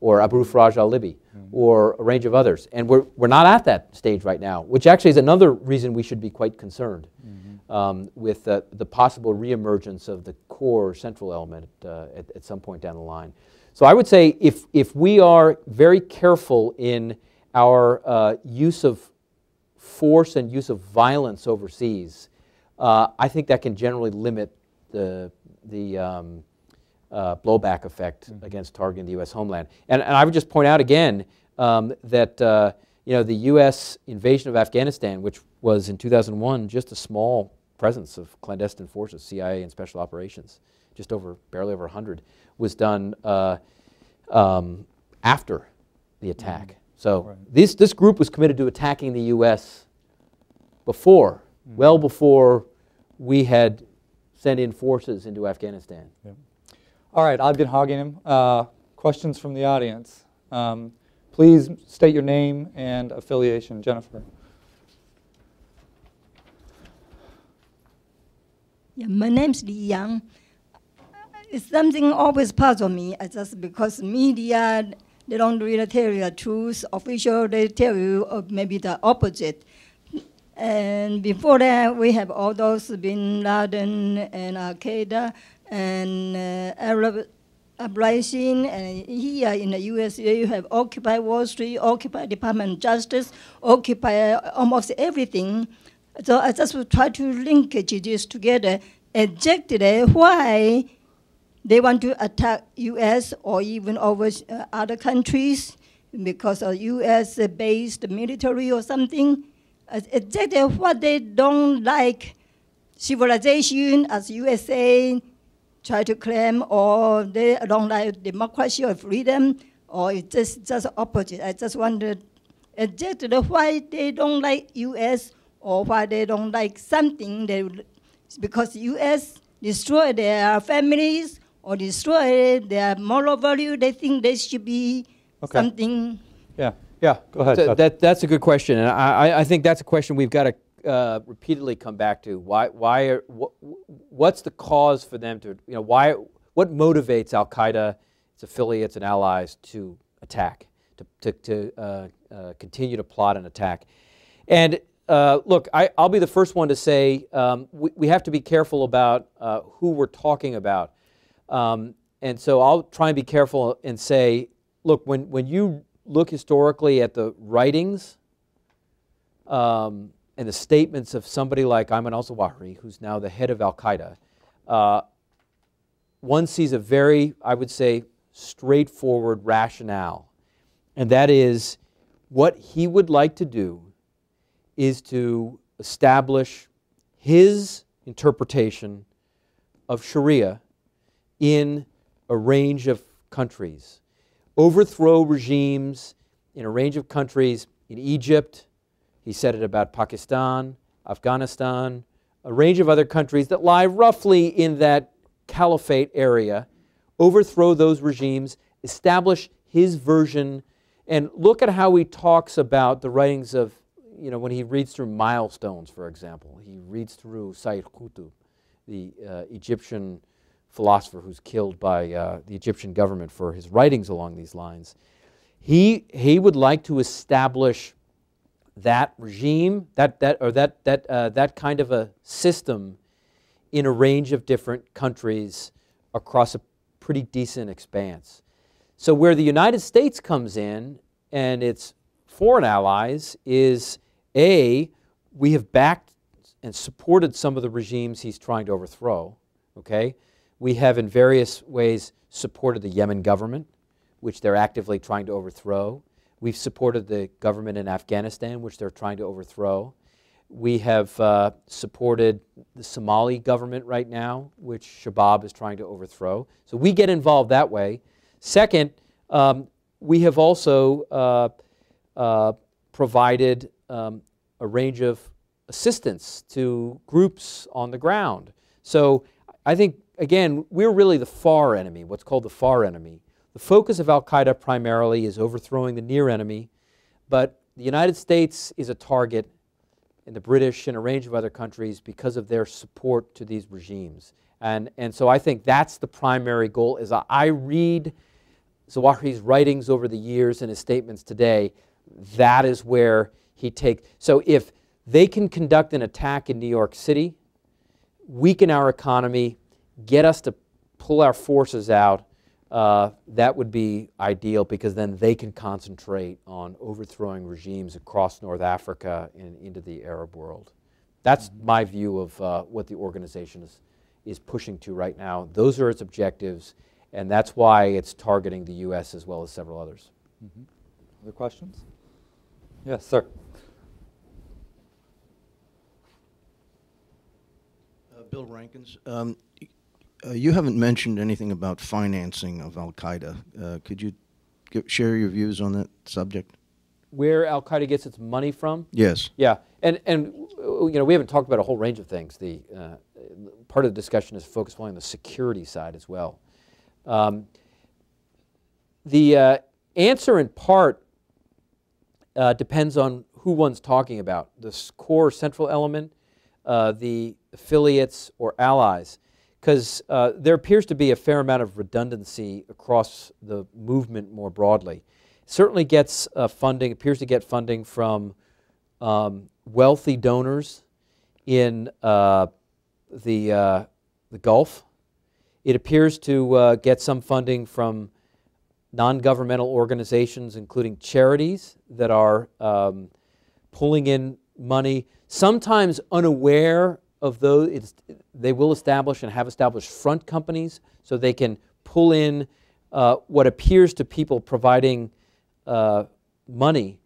or Abu Faraj al Libi, mm-hmm. or a range of others. And we're, we're not at that stage right now, which actually is another reason we should be quite concerned mm-hmm. Um, with uh, the possible reemergence of the core central element uh, at, at some point down the line. So I would say if, if we are very careful in our uh, use of force and use of violence overseas, uh, I think that can generally limit the, the um, uh, blowback effect mm-hmm. against targeting the U.S. homeland. And, and, I would just point out again um, that uh, you know, the U.S. invasion of Afghanistan, which was in 2001 just a small presence of clandestine forces, CIA and special operations, just over, barely over 100, was done uh, um, after the attack. Mm. So right. this, this group was committed to attacking the U.S. before, mm. well before we had sent in forces into Afghanistan. All right, I've been hogging him. Uh, questions from the audience. Um, please state your name and affiliation. Jennifer. Yeah, my name's Li Yang it's something always puzzle me. just because media they don't really tell you the truth. Official they tell you uh, maybe the opposite. And before that, we have all those Bin Laden and Al Qaeda and uh, Arab uprising. And here in the USA, you have Occupy Wall Street, Occupy Department of Justice, Occupy almost everything. So I just try to link this together. Exactly why they want to attack U.S. or even over uh, other countries because of U.S.-based military or something. Uh, exactly what they don't like civilization as USA try to claim, or they don't like democracy or freedom, or it's just, just opposite. I just wondered exactly why they don't like U.S. or why they don't like something. They, because U.S. destroy their families or destroy their moral value. They think they should be okay. something. Yeah, yeah, go ahead. So that, that's a good question. And I, I think that's a question we've got to uh, repeatedly come back to. Why, why are, what's the cause for them to, you know, why, what motivates Al Qaeda, its affiliates and allies to attack, to, to, to uh, uh, continue to plot an attack? And uh, look, I, I'll be the first one to say um, we, we have to be careful about uh, who we're talking about. Um, and so I'll try and be careful and say, look, when, when you look historically at the writings um, and the statements of somebody like Ayman al Zawahiri, who's now the head of Al Qaeda, uh, one sees a very, I would say, straightforward rationale. And that is what he would like to do is to establish his interpretation of Sharia in a range of countries, overthrow regimes in a range of countries in Egypt. He said it about Pakistan, Afghanistan, a range of other countries that lie roughly in that caliphate area, overthrow those regimes, establish his version, and look at how he talks about the writings of, you know, when he reads through milestones, for example. He reads through Sayyid Qutb, the uh, Egyptian philosopher who's killed by uh, the Egyptian government for his writings along these lines. He, he would like to establish that regime, that, that, or that, that, uh, that kind of a system in a range of different countries across a pretty decent expanse. So, where the United States comes in and its foreign allies is A, we have backed and supported some of the regimes he's trying to overthrow, okay? We have in various ways supported the Yemen government, which they're actively trying to overthrow. We've supported the government in Afghanistan, which they're trying to overthrow. We have uh, supported the Somali government right now, which Shabab is trying to overthrow. So we get involved that way. Second, um, we have also uh, uh, provided um, a range of assistance to groups on the ground. So I think again, we're really the far enemy, what's called the far enemy. The focus of Al Qaeda primarily is overthrowing the near enemy, but the United States is a target, and the British and a range of other countries because of their support to these regimes. And, and so I think that's the primary goal. As I read Zawahiri's writings over the years and his statements today, that is where he takes. So if they can conduct an attack in New York City, weaken our economy, get us to pull our forces out, uh, that would be ideal because then they can concentrate on overthrowing regimes across North Africa and into the Arab world. That's mm-hmm. my view of uh, what the organization is, is pushing to right now. Those are its objectives, and that's why it's targeting the U.S. as well as several others. Mm-hmm. Other questions? Yes, sir. Bill Rankins. Um, uh, you haven't mentioned anything about financing of Al Qaeda. Uh, could you share your views on that subject? Where Al Qaeda gets its money from? Yes. Yeah, and and you know we haven't talked about a whole range of things. The uh, part of the discussion is focused on the security side as well. Um, the uh, answer, in part, uh, depends on who one's talking about. The core central element, uh, the affiliates or allies because uh, there appears to be a fair amount of redundancy across the movement more broadly. certainly gets uh, funding, appears to get funding from um, wealthy donors in uh, the, uh, the Gulf. It appears to uh, get some funding from non-governmental organizations, including charities that are um, pulling in money, sometimes unaware of those, they will establish and have established front companies so they can pull in uh, what appears to people providing uh, money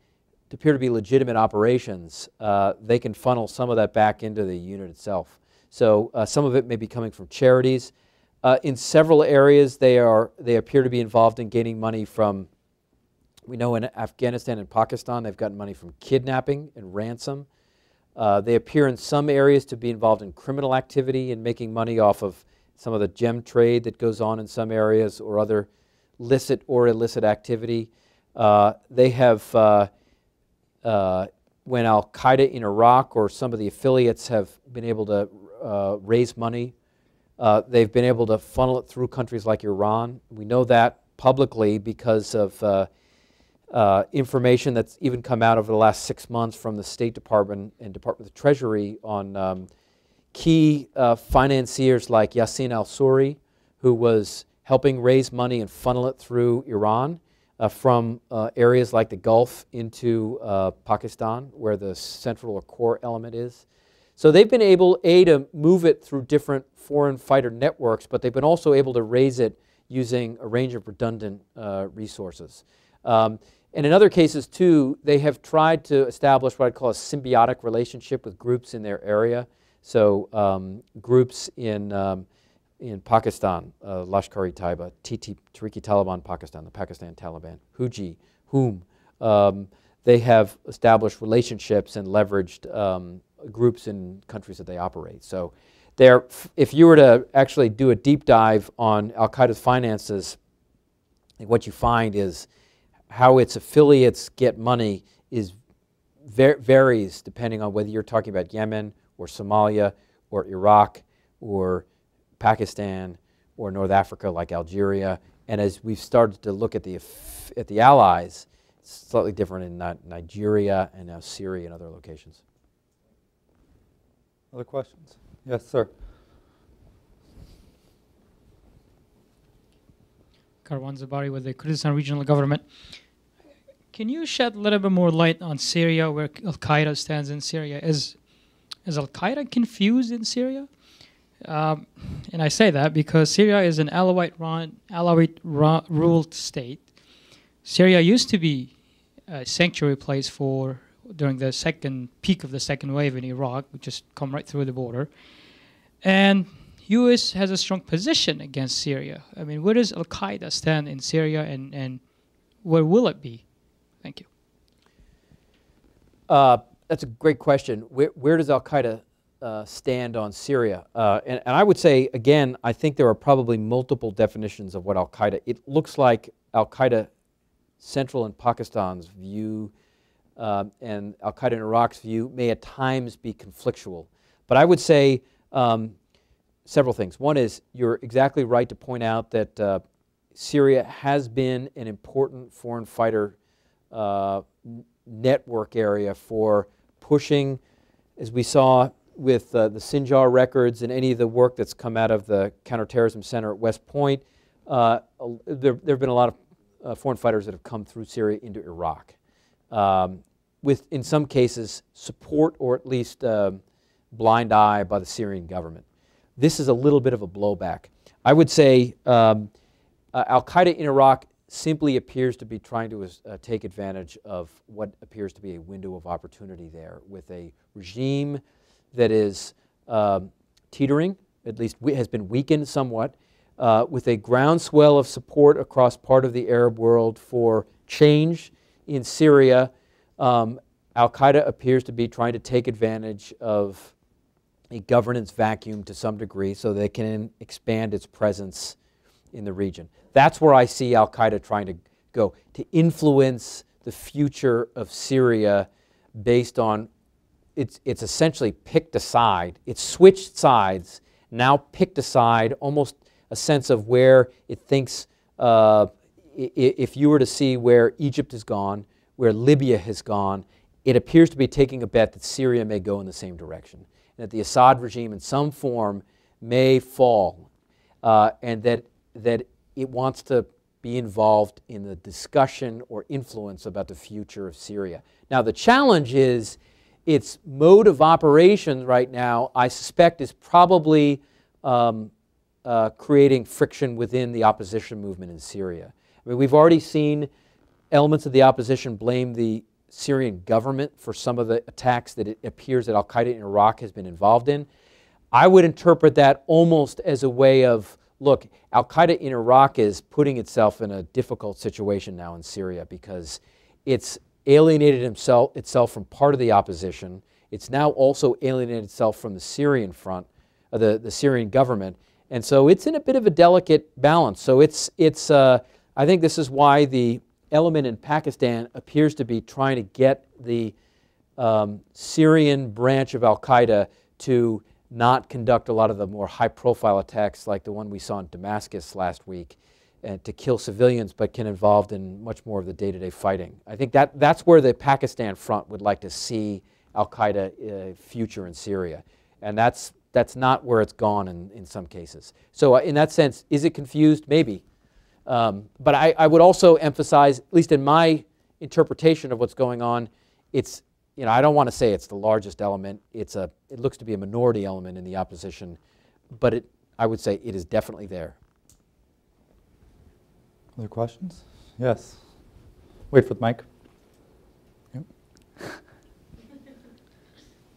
to appear to be legitimate operations. Uh, they can funnel some of that back into the unit itself. So uh, some of it may be coming from charities. Uh, in several areas, they, are, they appear to be involved in gaining money from, we know in Afghanistan and Pakistan, they've gotten money from kidnapping and ransom. Uh, they appear in some areas to be involved in criminal activity and making money off of some of the gem trade that goes on in some areas or other licit or illicit activity. Uh, they have, uh, uh when Al Qaeda in Iraq or some of the affiliates have been able to uh, raise money, uh, they've been able to funnel it through countries like Iran. We know that publicly because of uh, information that's even come out over the last six months from the State Department and Department of the Treasury on um, key uh, financiers like Yassin al Suri, who was helping raise money and funnel it through Iran uh, from uh, areas like the Gulf into uh, Pakistan, where the central or core element is. So they've been able, A, to move it through different foreign fighter networks, but they've been also able to raise it using a range of redundant uh, resources. Um, and in other cases, too, they have tried to establish what I'd call a symbiotic relationship with groups in their area. So um, groups in, um, in Pakistan, uh, Lashkar-e-Taiba, TT, Tehrik-i-Taliban Pakistan, the Pakistan Taliban, Huji, Whom, um, they have established relationships and leveraged um, groups in countries that they operate. So there, if you were to actually do a deep dive on Al-Qaeda's finances, what you find is how its affiliates get money is var varies depending on whether you're talking about Yemen or Somalia or Iraq or Pakistan or North Africa like Algeria. And as we've started to look at the, at the allies, it's slightly different in Nigeria and now Syria and other locations. Other questions? Yes, sir. Karwan Zebari with the Kurdistan Regional Government. Can you shed a little bit more light on Syria, where Al Qaeda stands in Syria? Is is Al Qaeda confused in Syria? Um, and I say that because Syria is an Alawite, run, Alawite ruled state. Syria used to be a sanctuary place for during the second peak of the second wave in Iraq, which just come right through the border. And U.S. has a strong position against Syria. I mean, where does Al Qaeda stand in Syria, and, and where will it be? Thank you. Uh, that's a great question. Where, where does Al Qaeda uh, stand on Syria? Uh, and, and, I would say, again, I think there are probably multiple definitions of what Al Qaeda. It looks like Al Qaeda Central and Pakistan's view um, and Al Qaeda in Iraq's view may at times be conflictual. But I would say um, several things. One is you're exactly right to point out that uh, Syria has been an important foreign fighter uh, network area for pushing, as we saw with uh, the Sinjar records and any of the work that's come out of the Counterterrorism Center at West Point, uh, there, there have been a lot of uh, foreign fighters that have come through Syria into Iraq. Um, with, in some cases, support or at least uh, blind eye by the Syrian government. This is a little bit of a blowback. I would say um, Al Qaeda in Iraq simply appears to be trying to uh, take advantage of what appears to be a window of opportunity there with a regime that is um, teetering, at least has been weakened somewhat, uh, with a groundswell of support across part of the Arab world for change in Syria. Um, Al Qaeda appears to be trying to take advantage of a governance vacuum to some degree so they can expand its presence in the region. That's where I see Al Qaeda trying to go, to influence the future of Syria based on it's, it's essentially picked a side. It's switched sides, now picked a side, almost a sense of where it thinks, uh, if you were to see where Egypt has gone, where Libya has gone, it appears to be taking a bet that Syria may go in the same direction, that the Assad regime in some form may fall, uh, and that, that it wants to be involved in the discussion or influence about the future of Syria. Now, the challenge is its mode of operation right now, I suspect, is probably um, uh, creating friction within the opposition movement in Syria. I mean, we've already seen elements of the opposition blame the Syrian government for some of the attacks that it appears that Al Qaeda in Iraq has been involved in. I would interpret that almost as a way of look, Al Qaeda in Iraq is putting itself in a difficult situation now in Syria because it's alienated himself, itself from part of the opposition. It's now also alienated itself from the Syrian front, uh, the, the Syrian government. And so it's in a bit of a delicate balance. So it's, it's uh, I think this is why the element in Pakistan appears to be trying to get the um, Syrian branch of Al Qaeda to not conduct a lot of the more high profile attacks like the one we saw in Damascus last week. uh, to kill civilians, but can involved in much more of the day-to-day fighting. I think that that's where the Pakistan front would like to see Al Qaeda uh, future in Syria, and that's that's not where it's gone in, in some cases. So uh, in that sense, is it confused? Maybe. Um, but I, I would also emphasize, at least in my interpretation of what's going on, it's you know I don't want to say it's the largest element. It's a it looks to be a minority element in the opposition, but it I would say it is definitely there. Other questions? Yes. Wait for the mic. Yep.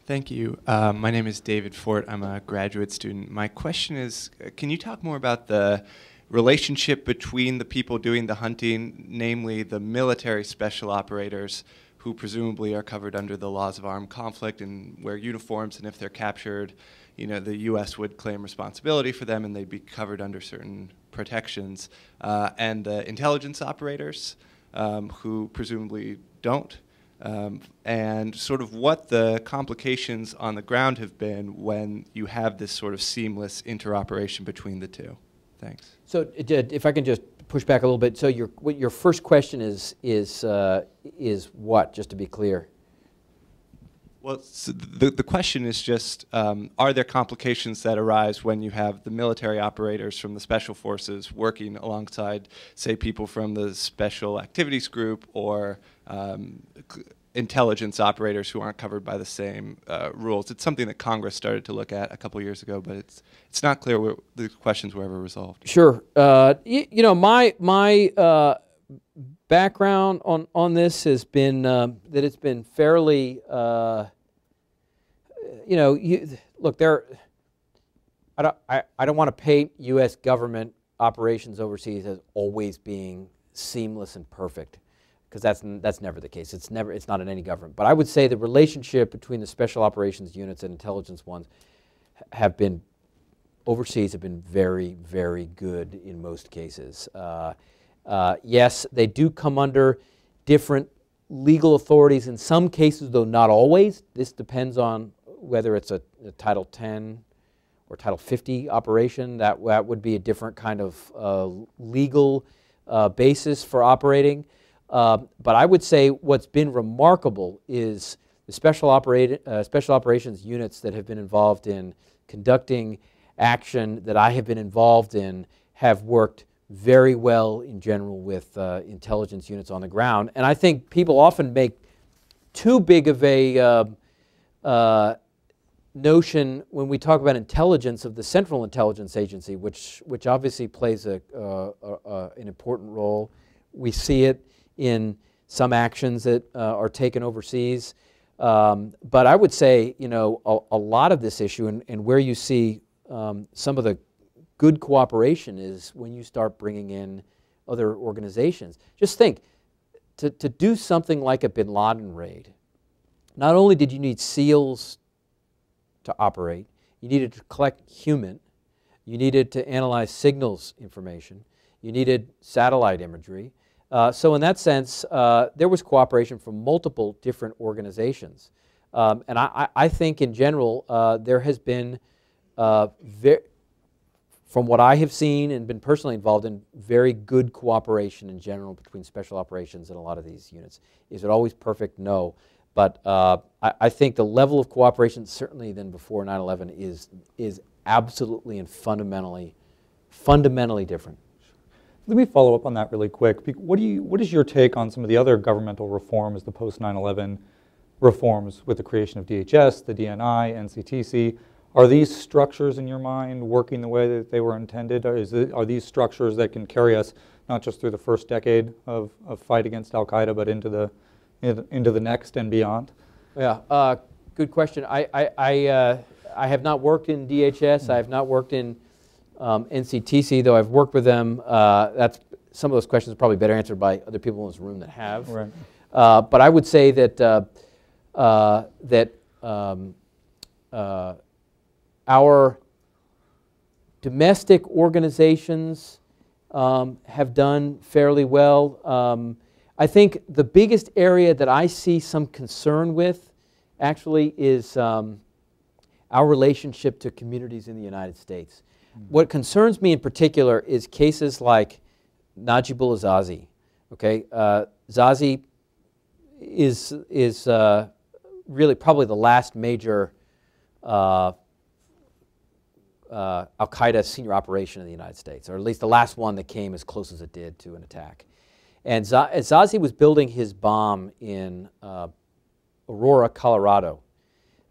Thank you. Uh, my name is David Fort. I'm a graduate student. My question is uh, can you talk more about the relationship between the people doing the hunting, namely the military special operators, who presumably are covered under the laws of armed conflict and wear uniforms, and if they're captured, you know, the U.S. would claim responsibility for them and they'd be covered under certain protections, uh, and the intelligence operators um, who presumably don't um, and sort of what the complications on the ground have been when you have this sort of seamless interoperation between the two. Thanks. So if I can just push back a little bit. So your your first question is is uh, is what? Just to be clear. Well, so the, the question is just, um, are there complications that arise when you have the military operators from the special forces working alongside, say, people from the special activities group or um, intelligence operators who aren't covered by the same uh, rules? It's something that Congress started to look at a couple years ago, but it's, it's not clear where the questions were ever resolved. Sure. Uh, you, you know, my, my uh, background on, on this has been uh, that it's been fairly uh, you know, you, look, there. I don't. I, I don't want to paint U.S. government operations overseas as always being seamless and perfect, because that's that's never the case. It's never. It's not in any government. But I would say the relationship between the special operations units and intelligence ones have been overseas have been very very good in most cases. Uh, uh, yes, they do come under different legal authorities in some cases, though not always. This depends on whether it's a, a, Title 10 or Title 50 operation, that, that would be a different kind of uh, legal uh, basis for operating. Uh, but I would say what's been remarkable is the special, uh, special operations units that have been involved in conducting action that I have been involved in have worked very well in general with uh, intelligence units on the ground. And I think people often make too big of a uh, uh, notion when we talk about intelligence of the Central Intelligence Agency, which, which obviously plays a, uh, an important role. We see it in some actions that uh, are taken overseas. Um, but I would say, you know, a, a lot of this issue and, and where you see um, some of the good cooperation is when you start bringing in other organizations. Just think, to, to do something like a bin Laden raid, not only did you need SEALs to operate, you needed to collect human, you needed to analyze signals information, you needed satellite imagery. Uh, so in that sense, uh, there was cooperation from multiple different organizations. Um, and I, I, think in general, uh, there has been, uh, from what I have seen and been personally involved in, very good cooperation in general between special operations and a lot of these units. Is it always perfect? No. But uh, I, I, think the level of cooperation, certainly than before 9/11, is is absolutely and fundamentally, fundamentally different. Let me follow up on that really quick. What do you What is your take on some of the other governmental reforms, the post 9/11 reforms, with the creation of DHS, the DNI, NCTC? Are these structures in your mind working the way that they were intended? It, are these structures that can carry us not just through the first decade of, of fight against Al Qaeda, but into the into the next and beyond? Yeah, uh, good question. I, I, I, uh, I, have not worked in DHS. I have not worked in um, NCTC, though I've worked with them. Uh, that's some of those questions are probably better answered by other people in this room that have. Right. Uh, but I would say that uh, uh, that um, our domestic organizations um, have done fairly well. Um, I think the biggest area that I see some concern with actually is um, our relationship to communities in the United States. What concerns me in particular is cases like Najibullah Zazi. Okay, uh, Zazi is is uh, really probably the last major uh, uh, Al Qaeda senior operation in the United States, or at least the last one that came as close as it did to an attack. And Z- Zazi was building his bomb in uh, Aurora, Colorado,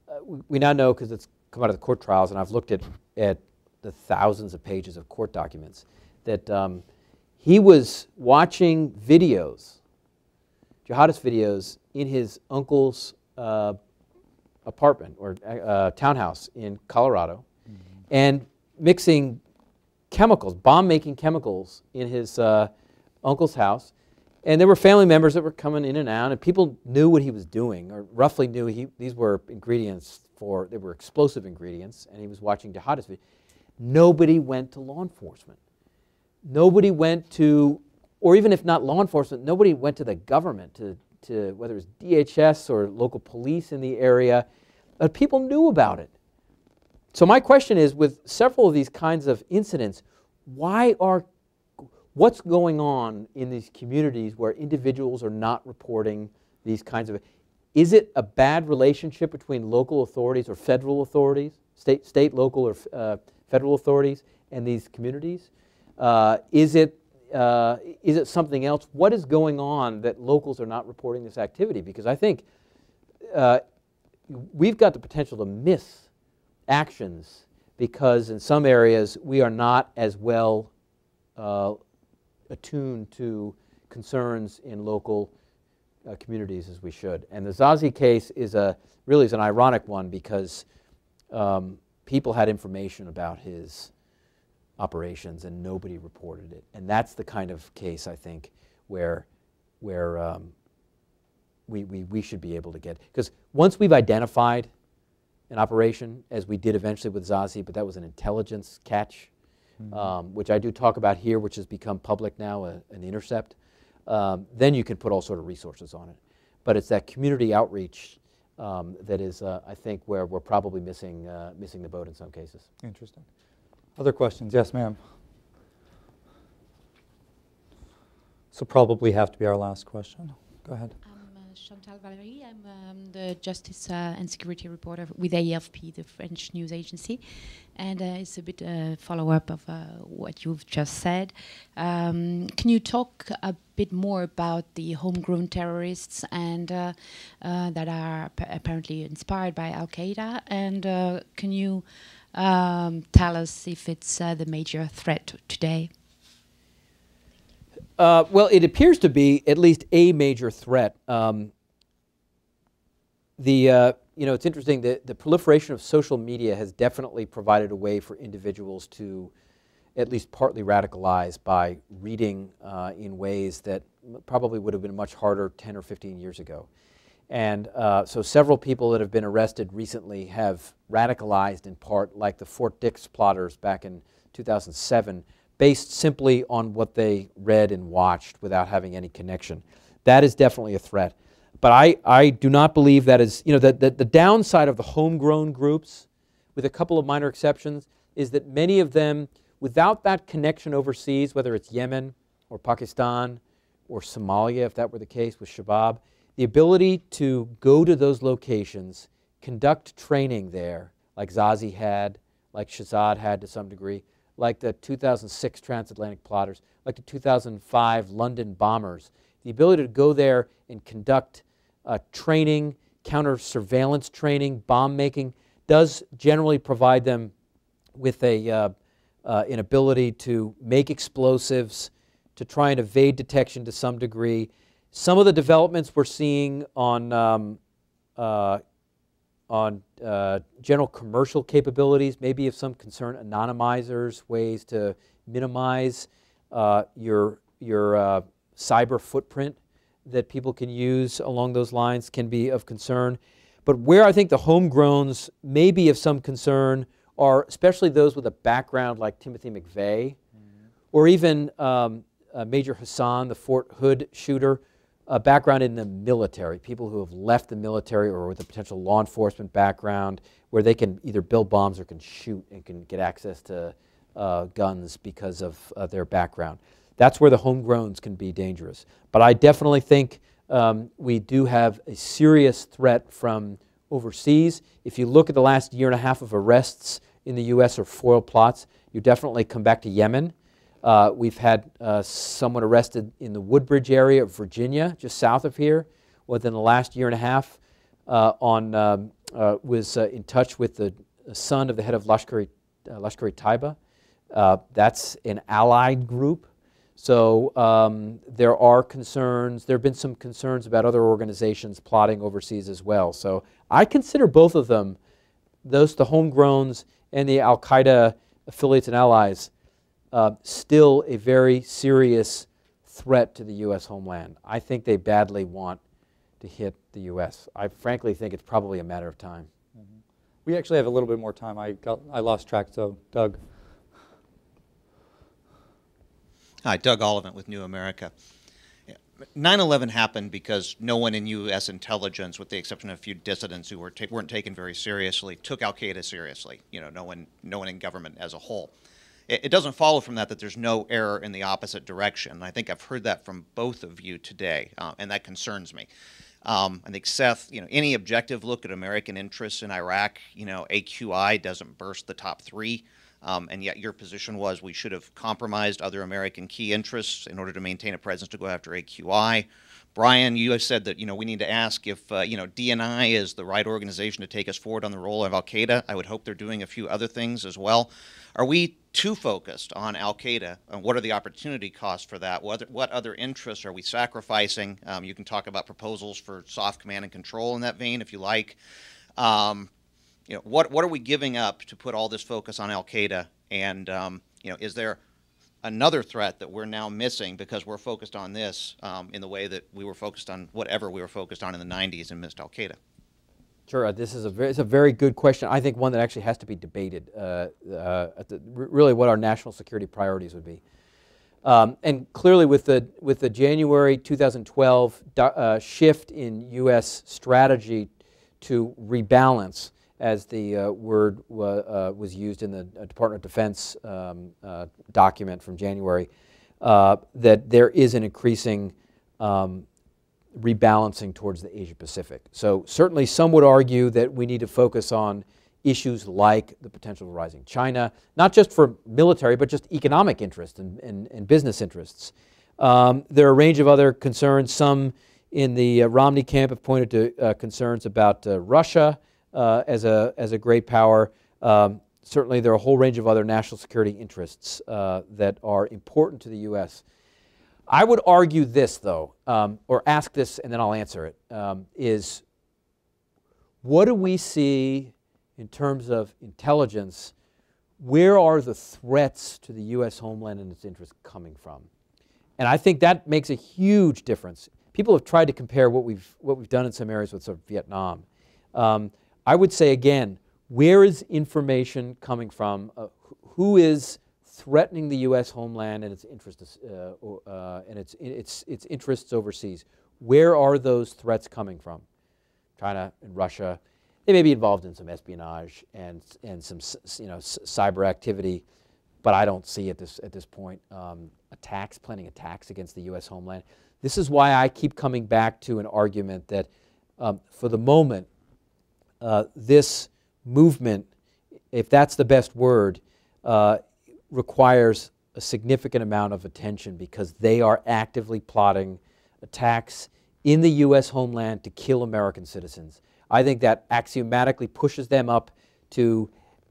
uh, we now know because it's come out of the court trials, and I've looked at, at the thousands of pages of court documents, that um, he was watching videos, jihadist videos, in his uncle's uh, apartment or uh, townhouse in Colorado and mixing chemicals, bomb making chemicals in his uh, uncle's house. And there were family members that were coming in and out, and people knew what he was doing, or roughly knew he, these were ingredients for, they were explosive ingredients, and he was watching jihadist videos. Nobody went to law enforcement. Nobody went to, or even if not law enforcement, nobody went to the government, to, to whether it was DHS or local police in the area. But people knew about it. So my question is, with several of these kinds of incidents, why are, what's going on in these communities where individuals are not reporting these kinds of, is it a bad relationship between local authorities or federal authorities, state, state local or uh, federal authorities and these communities? Uh, is, it, uh, is it something else? What is going on that locals are not reporting this activity? Because I think uh, we've got the potential to miss actions because in some areas we are not as well uh, attuned to concerns in local uh, communities as we should. And the Zazi case is a really is an ironic one because um, people had information about his operations and nobody reported it. And that's the kind of case I think where where um, we, we, we should be able to get because once we've identified an operation, as we did eventually with Zazi, but that was an intelligence catch, um, which I do talk about here, which has become public now, a, an intercept. Um, then you can put all sort of resources on it. But it's that community outreach um, that is, uh, I think, where we're probably missing, uh, missing the boat in some cases. Interesting. Other questions? Yes, ma'am. So probably have to be our last question. Go ahead. Uh, Chantal Valéry. I'm um, the Justice uh, and Security reporter with AFP, the French news agency. And uh, it's a bit a follow up of uh, what you've just said. Um, can you talk a bit more about the homegrown terrorists and uh, uh, that are ap- apparently inspired by Al Qaeda? And uh, can you um, tell us if it's uh, the major threat today? Uh, well, it appears to be at least a major threat. Um, the uh, you know it's interesting the, the proliferation of social media has definitely provided a way for individuals to at least partly radicalize by reading uh, in ways that probably would have been much harder 10 or 15 years ago. And uh, so several people that have been arrested recently have radicalized in part, like the Fort Dix plotters back in 2007, based simply on what they read and watched without having any connection. That is definitely a threat. But I, I do not believe that is, you know, the, the, the downside of the homegrown groups, with a couple of minor exceptions, is that many of them, without that connection overseas, whether it's Yemen or Pakistan or Somalia, if that were the case with Shabab, the ability to go to those locations, conduct training there, like Zazi had, like Shahzad had to some degree, like the 2006 transatlantic plotters, like the 2005 London bombers, the ability to go there and conduct uh, training, counter surveillance training, bomb making, does generally provide them with a, uh, uh, an ability to make explosives, to try and evade detection to some degree. Some of the developments we're seeing on, um, uh, on uh, general commercial capabilities, maybe of some concern, anonymizers, ways to minimize uh, your, your cyber footprint that people can use along those lines can be of concern. But where I think the homegrowns may be of some concern are especially those with a background like Timothy McVeigh, or even um, uh, Major Hassan, the Fort Hood shooter, a background in the military, people who have left the military or with a potential law enforcement background, where they can either build bombs or can shoot and can get access to uh, guns because of uh, their background. That's where the homegrowns can be dangerous. But I definitely think um, we do have a serious threat from overseas. If you look at the last year and a half of arrests in the U.S. or foil plots, you definitely come back to Yemen. Uh, we've had uh, someone arrested in the Woodbridge area of Virginia, just south of here, within the last year and a half. Uh, on um, uh, was uh, in touch with the son of the head of Lashkar-e, uh, Lashkar-e-Taiba. that's an allied group. So um, there are concerns. There have been some concerns about other organizations plotting overseas as well. So I consider both of them, those the homegrowns and the Al Qaeda affiliates and allies, uh, still a very serious threat to the U.S. homeland. I think they badly want to hit the U.S. I frankly think it's probably a matter of time. Mm -hmm. We actually have a little bit more time. I, got, I lost track, so Doug. Hi, Doug Ollivant with New America. 9/11 happened because no one in U.S. intelligence, with the exception of a few dissidents who were ta weren't taken very seriously, took Al Qaeda seriously. You know, no one, no one in government as a whole. It, it doesn't follow from that that there's no error in the opposite direction. I think I've heard that from both of you today, uh, and that concerns me. Um, I think Seth, you know, any objective look at American interests in Iraq, you know, AQI doesn't burst the top three. Um, and yet your position was we should have compromised other American key interests in order to maintain a presence to go after AQI. Brian, you have said that you know we need to ask if uh, you know DNI is the right organization to take us forward on the role of Al Qaeda. I would hope they're doing a few other things as well. Are we too focused on Al Qaeda? And what are the opportunity costs for that? What, what other interests are we sacrificing? Um, you can talk about proposals for soft command and control in that vein if you like. Um, you know, what what are we giving up to put all this focus on Al Qaeda? And um, you know, is there another threat that we're now missing because we're focused on this um, in the way that we were focused on whatever we were focused on in the 90s and missed Al Qaeda? Sure, uh, this is a very, it's a very good question. I think one that actually has to be debated. Uh, uh, the, really, what our national security priorities would be. Um, and clearly, with the with the January 2012 uh, shift in U.S. strategy to rebalance, as the uh, word uh, was used in the Department of Defense um, document from January, that there is an increasing um, rebalancing towards the Asia Pacific. So certainly some would argue that we need to focus on issues like the potential of rising China, not just for military, but just economic interests and, and, and business interests. Um, there are a range of other concerns. Some in the uh, Romney camp have pointed to uh, concerns about uh, Russia uh, as, a, as a great power. Um, certainly there are a whole range of other national security interests uh, that are important to the U.S. I would argue this, though, um, or ask this and then I'll answer it: um, is what do we see in terms of intelligence? Where are the threats to the U.S. homeland and its interests coming from? And I think that makes a huge difference. People have tried to compare what we've, what we've done in some areas with sort of Vietnam. Um, I would say again, where is information coming from? Uh, who is threatening the U.S. homeland and its interests uh, uh, and its, its, its interests overseas. Where are those threats coming from? China and Russia. They may be involved in some espionage and, and some you know, cyber activity, but I don't see at this, at this point um, attacks, planning attacks against the U.S. homeland. This is why I keep coming back to an argument that um, for the moment, uh, this movement, if that's the best word, uh, requires a significant amount of attention because they are actively plotting attacks in the U.S. homeland to kill American citizens. I think that axiomatically pushes them up to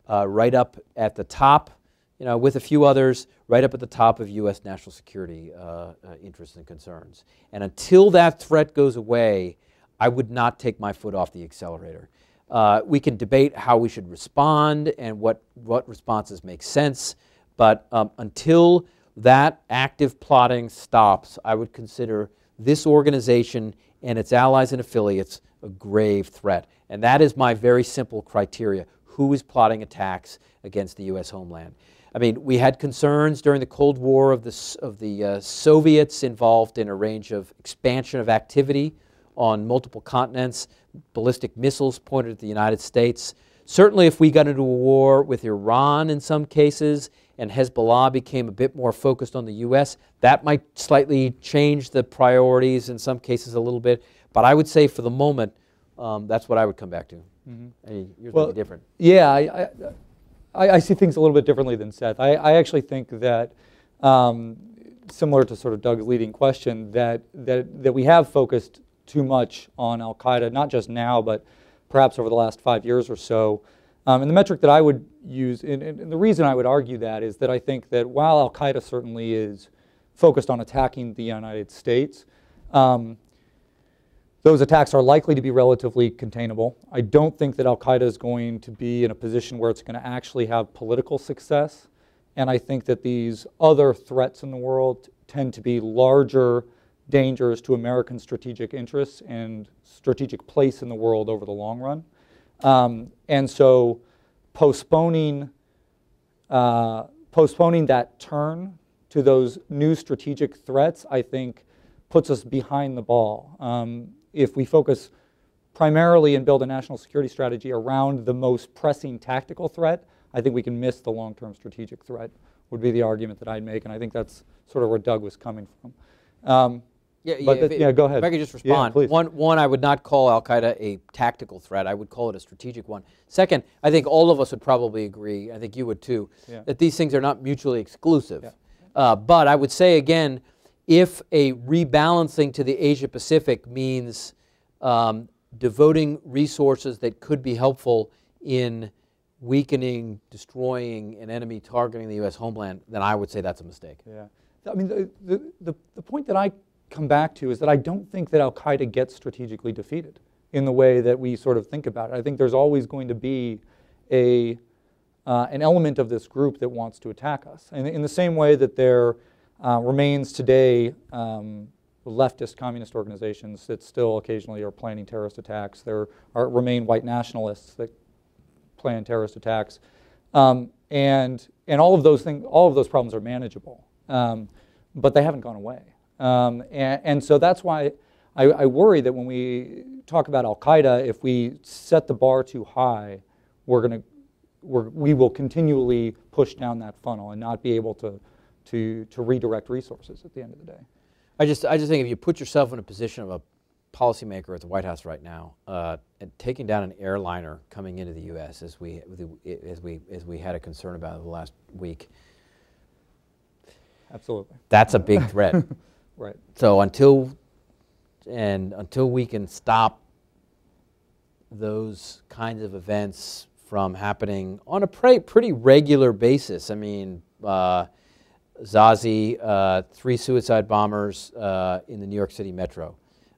uh, right up at the top, you know, with a few others, right up at the top of U.S. national security uh, uh, interests and concerns. And until that threat goes away, I would not take my foot off the accelerator. Uh, we can debate how we should respond and what, what responses make sense. But um, until that active plotting stops, I would consider this organization and its allies and affiliates a grave threat. And that is my very simple criteria. Who is plotting attacks against the U.S. homeland? I mean, we had concerns during the Cold War of the, of the uh, Soviets involved in a range of expansion of activity on multiple continents, ballistic missiles pointed at the United States. certainly if we got into a war with Iran in some cases and Hezbollah became a bit more focused on the U.S., that might slightly change the priorities in some cases a little bit. But I would say for the moment, um, that's what I would come back to. Hey, yours Well, be different. Yeah, I, I, I, I see things a little bit differently than Seth. I, I actually think that, um, similar to sort of Doug's leading question, that, that, that we have focused too much on Al Qaeda, not just now, but perhaps over the last five years or so. Um, and the metric that I would use, and, and the reason I would argue that is that I think that while Al Qaeda certainly is focused on attacking the United States, um, those attacks are likely to be relatively containable. I don't think that Al Qaeda is going to be in a position where it's going to actually have political success. And I think that these other threats in the world tend to be larger dangers to American strategic interests and strategic place in the world over the long run. Um, and so postponing, uh, postponing that turn to those new strategic threats, I think, puts us behind the ball. Um, if we focus primarily and build a national security strategy around the most pressing tactical threat, I think we can miss the long-term strategic threat, would be the argument that I'd make, and I think that's sort of where Doug was coming from. Um, Yeah, but if that- it- yeah, go ahead. If I could just respond. please. One, one, I would not call Al Qaeda a tactical threat. I would call it a strategic one. Second, I think all of us would probably agree, I think you would too, Yeah. that these things are not mutually exclusive. Yeah. Uh, but I would say again, if a rebalancing to the Asia Pacific means um, devoting resources that could be helpful in weakening, destroying an enemy targeting the U.S. homeland, then I would say that's a mistake. Yeah. I mean, the, the, the, the point that I come back to is that I don't think that Al Qaeda gets strategically defeated in the way that we sort of think about it. I think there's always going to be a, uh, an element of this group that wants to attack us. And in the same way that there uh, remains today um, leftist communist organizations that still occasionally are planning terrorist attacks, there are, remain white nationalists that plan terrorist attacks. Um, and, and all of those things, all of those problems are manageable, um, but they haven't gone away. Um, and, and so that's why I, I worry that when we talk about Al Qaeda, if we set the bar too high, we're going to we're, we will continually push down that funnel and not be able to, to, to redirect resources at the end of the day. I just, I just think if you put yourself in a position of a policymaker at the White House right now, uh, and taking down an airliner coming into the U.S. as we, as we, as we had a concern about the last week, Absolutely. that's a big threat. Right. So until, and until we can stop those kinds of events from happening on a pre- pretty regular basis, I mean, uh, Zazi, uh, three suicide bombers uh, in the New York City metro.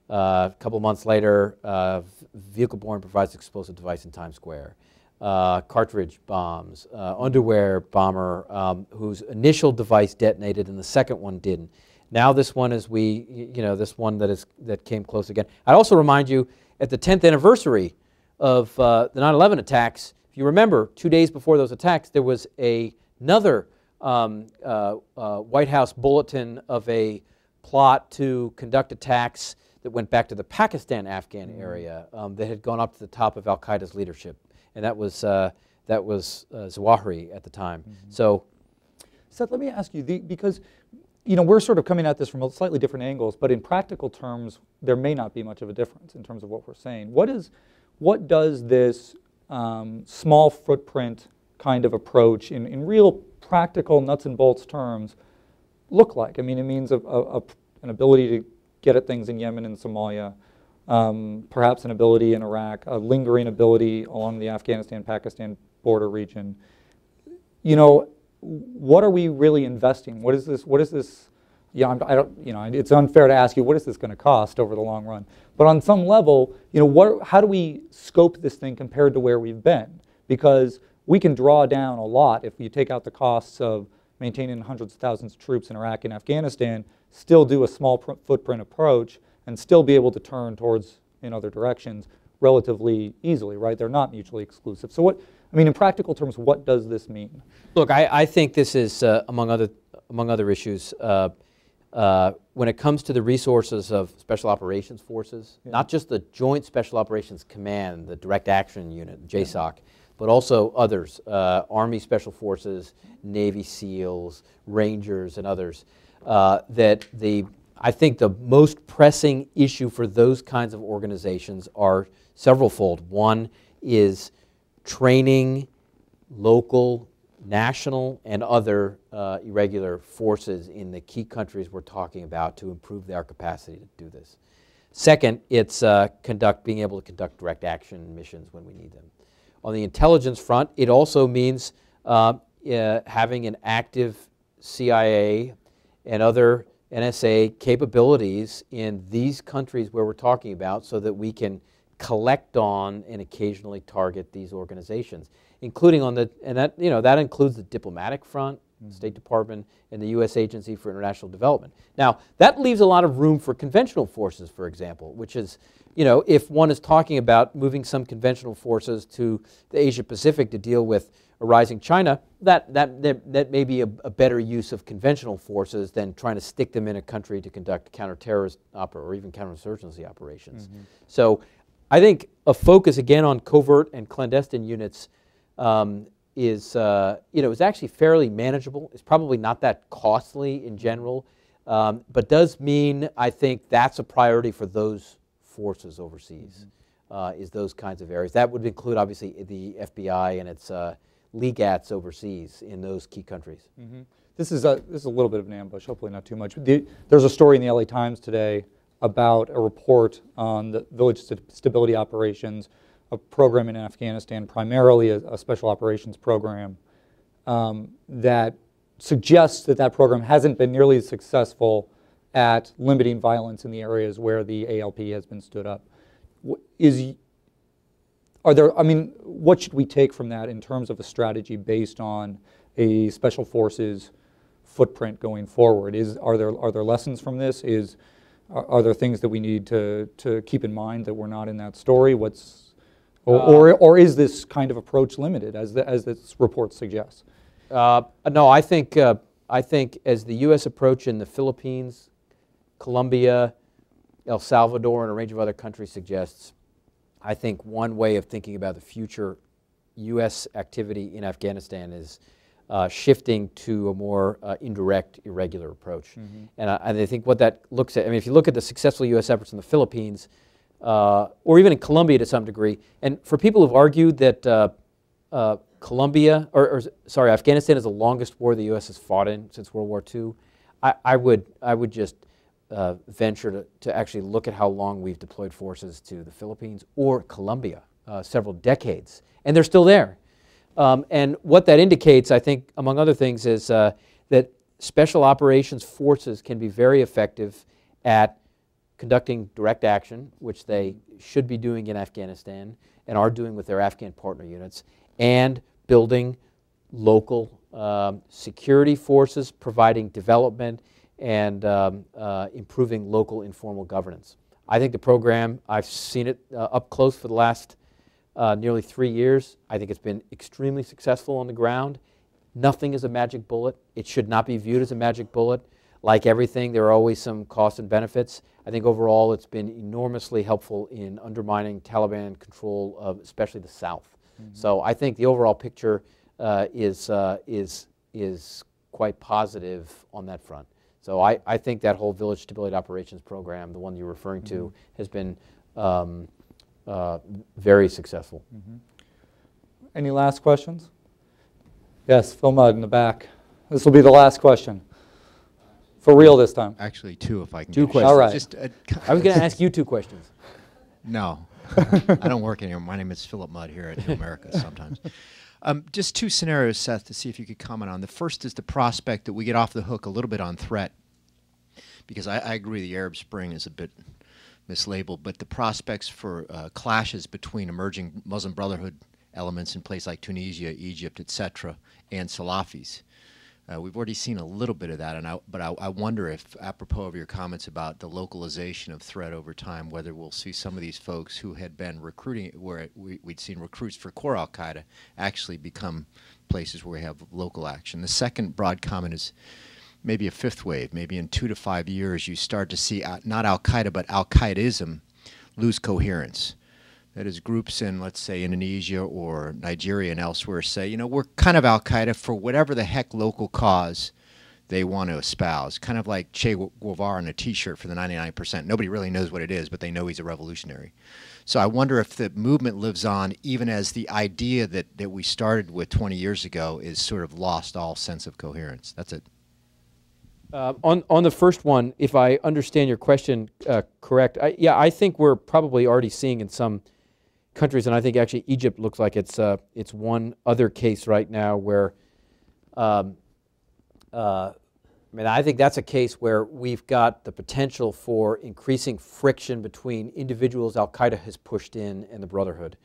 Uh, a couple months later, uh, vehicle-borne improvised explosive device in Times Square. Uh, cartridge bombs, underwear bomber um, whose initial device detonated and the second one didn't. Now this one is we, you know, this one that is that came close again. I'd also remind you at the 10th anniversary of uh, the 9/11 attacks. If you remember, two days before those attacks, there was a, another um, uh, uh, White House bulletin of a plot to conduct attacks that went back to the Pakistan-Afghan area um, that had gone up to the top of Al Qaeda's leadership, and that was uh, that was uh, Zawahiri at the time. So Seth, let me ask you, the, because you know we're sort of coming at this from slightly different angles, but in practical terms, there may not be much of a difference in terms of what we're saying. What is, what does this um, small footprint kind of approach in, in real practical nuts and bolts terms look like? I mean, it means a, a, a- an ability to get at things in Yemen and Somalia, um, perhaps an ability in Iraq, a lingering ability along the Afghanistan-Pakistan border region. You know, what are we really investing? What is this? What is this? Yeah, I'm, I don't. You know, it's unfair to ask you what is this going to cost over the long run. But on some level, you know, what? How do we scope this thing compared to where we've been? Because we can draw down a lot if you take out the costs of maintaining hundreds of thousands of troops in Iraq and Afghanistan, still do a small pr- footprint approach, and still be able to turn towards in other directions relatively easily. Right? They're not mutually exclusive. So what? I mean, in practical terms, what does this mean? Look, I, I think this is, uh, among, other, among other issues, uh, uh, when it comes to the resources of Special Operations Forces, not just the Joint Special Operations Command, the Direct Action Unit, JSOC, but also others, uh, Army Special Forces, Navy SEALs, Rangers, and others, uh, that the, I think the most pressing issue for those kinds of organizations are severalfold. One is training local, national, and other uh, irregular forces in the key countries we're talking about to improve their capacity to do this. Second, it's uh, conduct, being able to conduct direct action missions when we need them. On the intelligence front, it also means uh, uh having an active CIA and other NSA capabilities in these countries where we're talking about so that we can collect on and occasionally target these organizations including on the, and that, you know, that includes the diplomatic front, mm-hmm. State Department, and the U.S. Agency for International Development. Now, that leaves a lot of room for conventional forces, for example, which is, you know, if one is talking about moving some conventional forces to the Asia Pacific to deal with a rising China, that, that, that, that may be a, a, better use of conventional forces than trying to stick them in a country to conduct counterterrorist oper- or even counterinsurgency operations. Mm-hmm. So I think a focus again on covert and clandestine units um, is, uh, you know, is actually fairly manageable. It's probably not that costly in general, um, but does mean, I think, that's a priority for those forces overseas, mm-hmm. uh, is those kinds of areas. That would include, obviously, the FBI and its uh, legats overseas in those key countries. Mm-hmm. This, is a, this is a little bit of an ambush, hopefully not too much. The, there's a story in the LA Times today about a report on the village st- stability operations a program in Afghanistan, primarily a, a special operations program, um, that suggests that that program hasn't been nearly as successful at limiting violence in the areas where the ALP has been stood up. Is are there? I mean, what should we take from that in terms of a strategy based on a special forces footprint going forward? Is are there are there lessons from this? Is are, are there things that we need to to keep in mind that we're not in that story? What's or, or, or, is this kind of approach limited, as, the, as this report suggests? Uh, no, I think, uh, I think as the U.S. approach in the Philippines, Colombia, El Salvador, and a range of other countries suggests, I think one way of thinking about the future U.S. activity in Afghanistan is uh, shifting to a more uh, indirect, irregular approach. Mm-hmm. And, I, and I think what that looks at, I mean, if you look at the successful U.S. efforts in the Philippines, uh, or even in Colombia to some degree. And for people who've argued that uh, uh, Colombia, or, or, sorry, Afghanistan is the longest war the U.S. has fought in since World War II, I, I would, I would just uh, venture to, to actually look at how long we've deployed forces to the Philippines or Colombia, uh, several decades, and they're still there. Um, and what that indicates, I think, among other things, is uh, that special operations forces can be very effective at conducting direct action, which they should be doing in Afghanistan and are doing with their Afghan partner units, and building local um, security forces, providing development, and um, uh, improving local informal governance. I think the program, I've seen it uh, up close for the last uh, nearly three years. I think it's been extremely successful on the ground. Nothing is a magic bullet. It should not be viewed as a magic bullet. Like everything, there are always some costs and benefits. I think overall it's been enormously helpful in undermining Taliban control of especially the South. Mm-hmm. So I think the overall picture uh, is, uh, is, is quite positive on that front. So I, I think that whole Village Stability Operations Program, the one you're referring to, has been um, uh, very successful. Mm-hmm. Any last questions? Yes, Phil Mudd in the back. This will be the last question. For real this time. Actually, two, if I can. Two get questions. All right. Just, uh, I was going to ask you two questions. No, I don't work anymore. My name is Philip Mudd here at New America sometimes. Um, just two scenarios, Seth, to see if you could comment on. The first is the prospect that we get off the hook a little bit on threat, because I, I agree the Arab Spring is a bit mislabeled, but the prospects for uh, clashes between emerging Muslim Brotherhood elements in places like Tunisia, Egypt, etc., and Salafis uh, we've already seen a little bit of that, and I, but I, I, wonder if, apropos of your comments about the localization of threat over time, whether we'll see some of these folks who had been recruiting, where we, would seen recruits for core Al Qaeda, actually become places where we have local action. The second broad comment is maybe a fifth wave. Maybe in two to five years, you start to see uh, not Al Qaeda but Al Qaedism lose coherence That is, groups in, let's say, Indonesia or Nigeria and elsewhere say, you know, we're kind of Al Qaeda for whatever the heck local cause they want to espouse. Kind of like Che Guevara on a t shirt for the 99%. Nobody really knows what it is, but they know he's a revolutionary. So I wonder if the movement lives on even as the idea that, that we started with 20 years ago is sort of lost all sense of coherence. That's it. Uh, on, on the first one, if I understand your question uh, correct, I, yeah, I think we're probably already seeing in some countries, and I think actually Egypt looks like it's, uh, it's one other case right now where um, uh, I mean, I think that's a case where we've got the potential for increasing friction between individuals Al Qaeda has pushed in and the Brotherhood.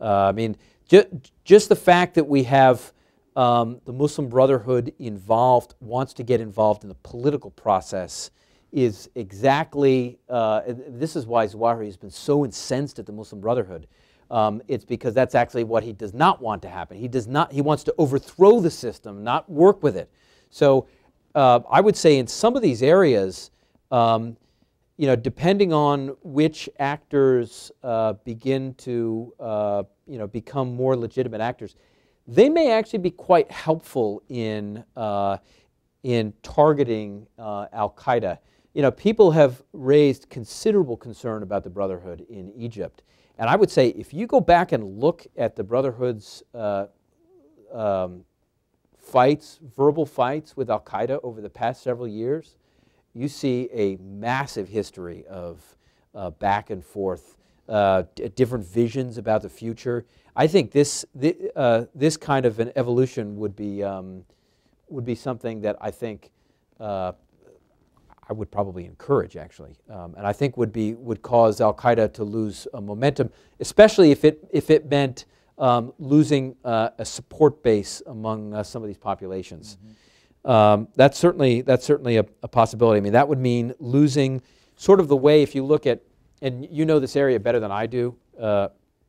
Uh, I mean, ju just the fact that we have um, the Muslim Brotherhood involved, wants to get involved in the political process, is exactly, uh, this is why Zawahiri has been so incensed at the Muslim Brotherhood. Um, it's because that's actually what he does not want to happen. He does not, he wants to overthrow the system, not work with it. So uh, I would say in some of these areas, um, you know, depending on which actors uh, begin to, uh, you know, become more legitimate actors, they may actually be quite helpful in, uh, in targeting uh, Al Qaeda. You know, people have raised considerable concern about the Brotherhood in Egypt. And I would say if you go back and look at the Brotherhood's uh, um, fights, verbal fights with Al Qaeda over the past several years, you see a massive history of uh, back and forth, uh, different visions about the future. I think this, th uh, this kind of an evolution would be, um, would be something that I think uh, I would probably encourage, actually, um, and I think would, be, would cause Al Qaeda to lose momentum, especially if it, if it meant um, losing uh, a support base among uh, some of these populations. Mm -hmm. um, that's certainly, that's certainly a, a, possibility. I mean, that would mean losing sort of the way, if you look at, and you know this area better than I do, uh,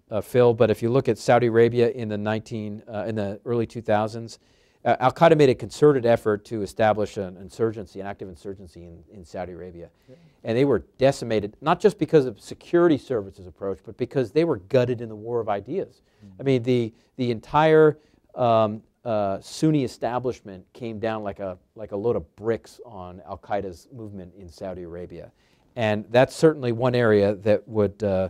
uh Phil, but if you look at Saudi Arabia in the, 19, uh, in the early 2000s, uh, Al Qaeda made a concerted effort to establish an insurgency, an active insurgency in, in Saudi Arabia. Yeah. And they were decimated, not just because of security services approach, but because they were gutted in the war of ideas. Mm. I mean, the, the entire um, uh, Sunni establishment came down like a, like a load of bricks on Al Qaeda's movement in Saudi Arabia. And that's certainly one area that would, uh,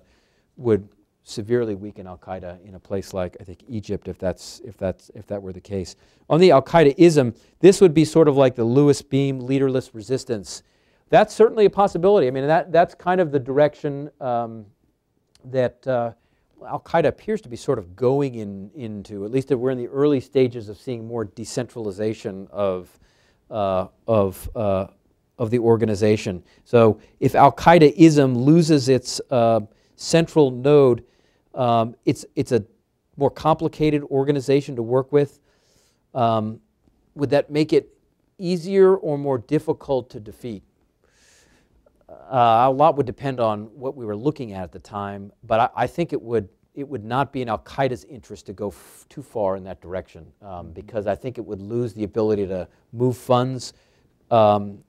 would severely weaken Al Qaeda in a place like I think Egypt, if that's if that's if that were the case. On the Al Qaeda-ism, this would be sort of like the Louis Beam leaderless resistance. That's certainly a possibility. I mean, that that's kind of the direction um, that uh, Al Qaeda appears to be sort of going in into. At least we're in the early stages of seeing more decentralization of uh, of uh, of the organization. So if Al Qaeda-ism loses its uh, central node, um, it's, it's a more complicated organization to work with. Um, would that make it easier or more difficult to defeat? Uh, a lot would depend on what we were looking at at the time, but I, I think it would, it would not be in Al Qaeda's interest to go too far in that direction um, because I think it would lose the ability to move funds um,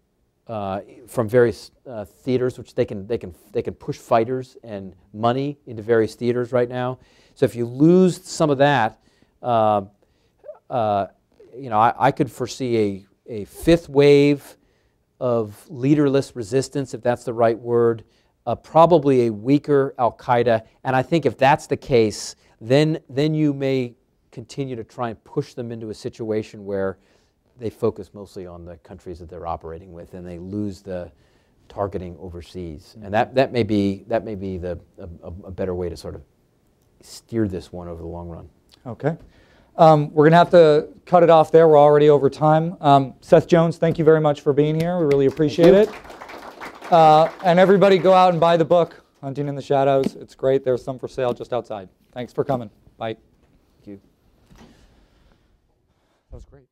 uh, from various uh, theaters, which they can, they, can, they can push fighters and money into various theaters right now. So if you lose some of that, uh, uh you know, I, I, could foresee a, a fifth wave of leaderless resistance, if that's the right word, uh, probably a weaker al-Qaeda. And I think if that's the case, then, then you may continue to try and push them into a situation where they focus mostly on the countries that they're operating with, and they lose the targeting overseas. And that, that may be, that may be the, a, a better way to sort of steer this one over the long run. Okay. Um, we're going to have to cut it off there. We're already over time. Um, Seth Jones, thank you very much for being here. We really appreciate it. Uh, and everybody go out and buy the book, Hunting in the Shadows. It's great. There's some for sale just outside. Thanks for coming. Bye. Thank you. That was great.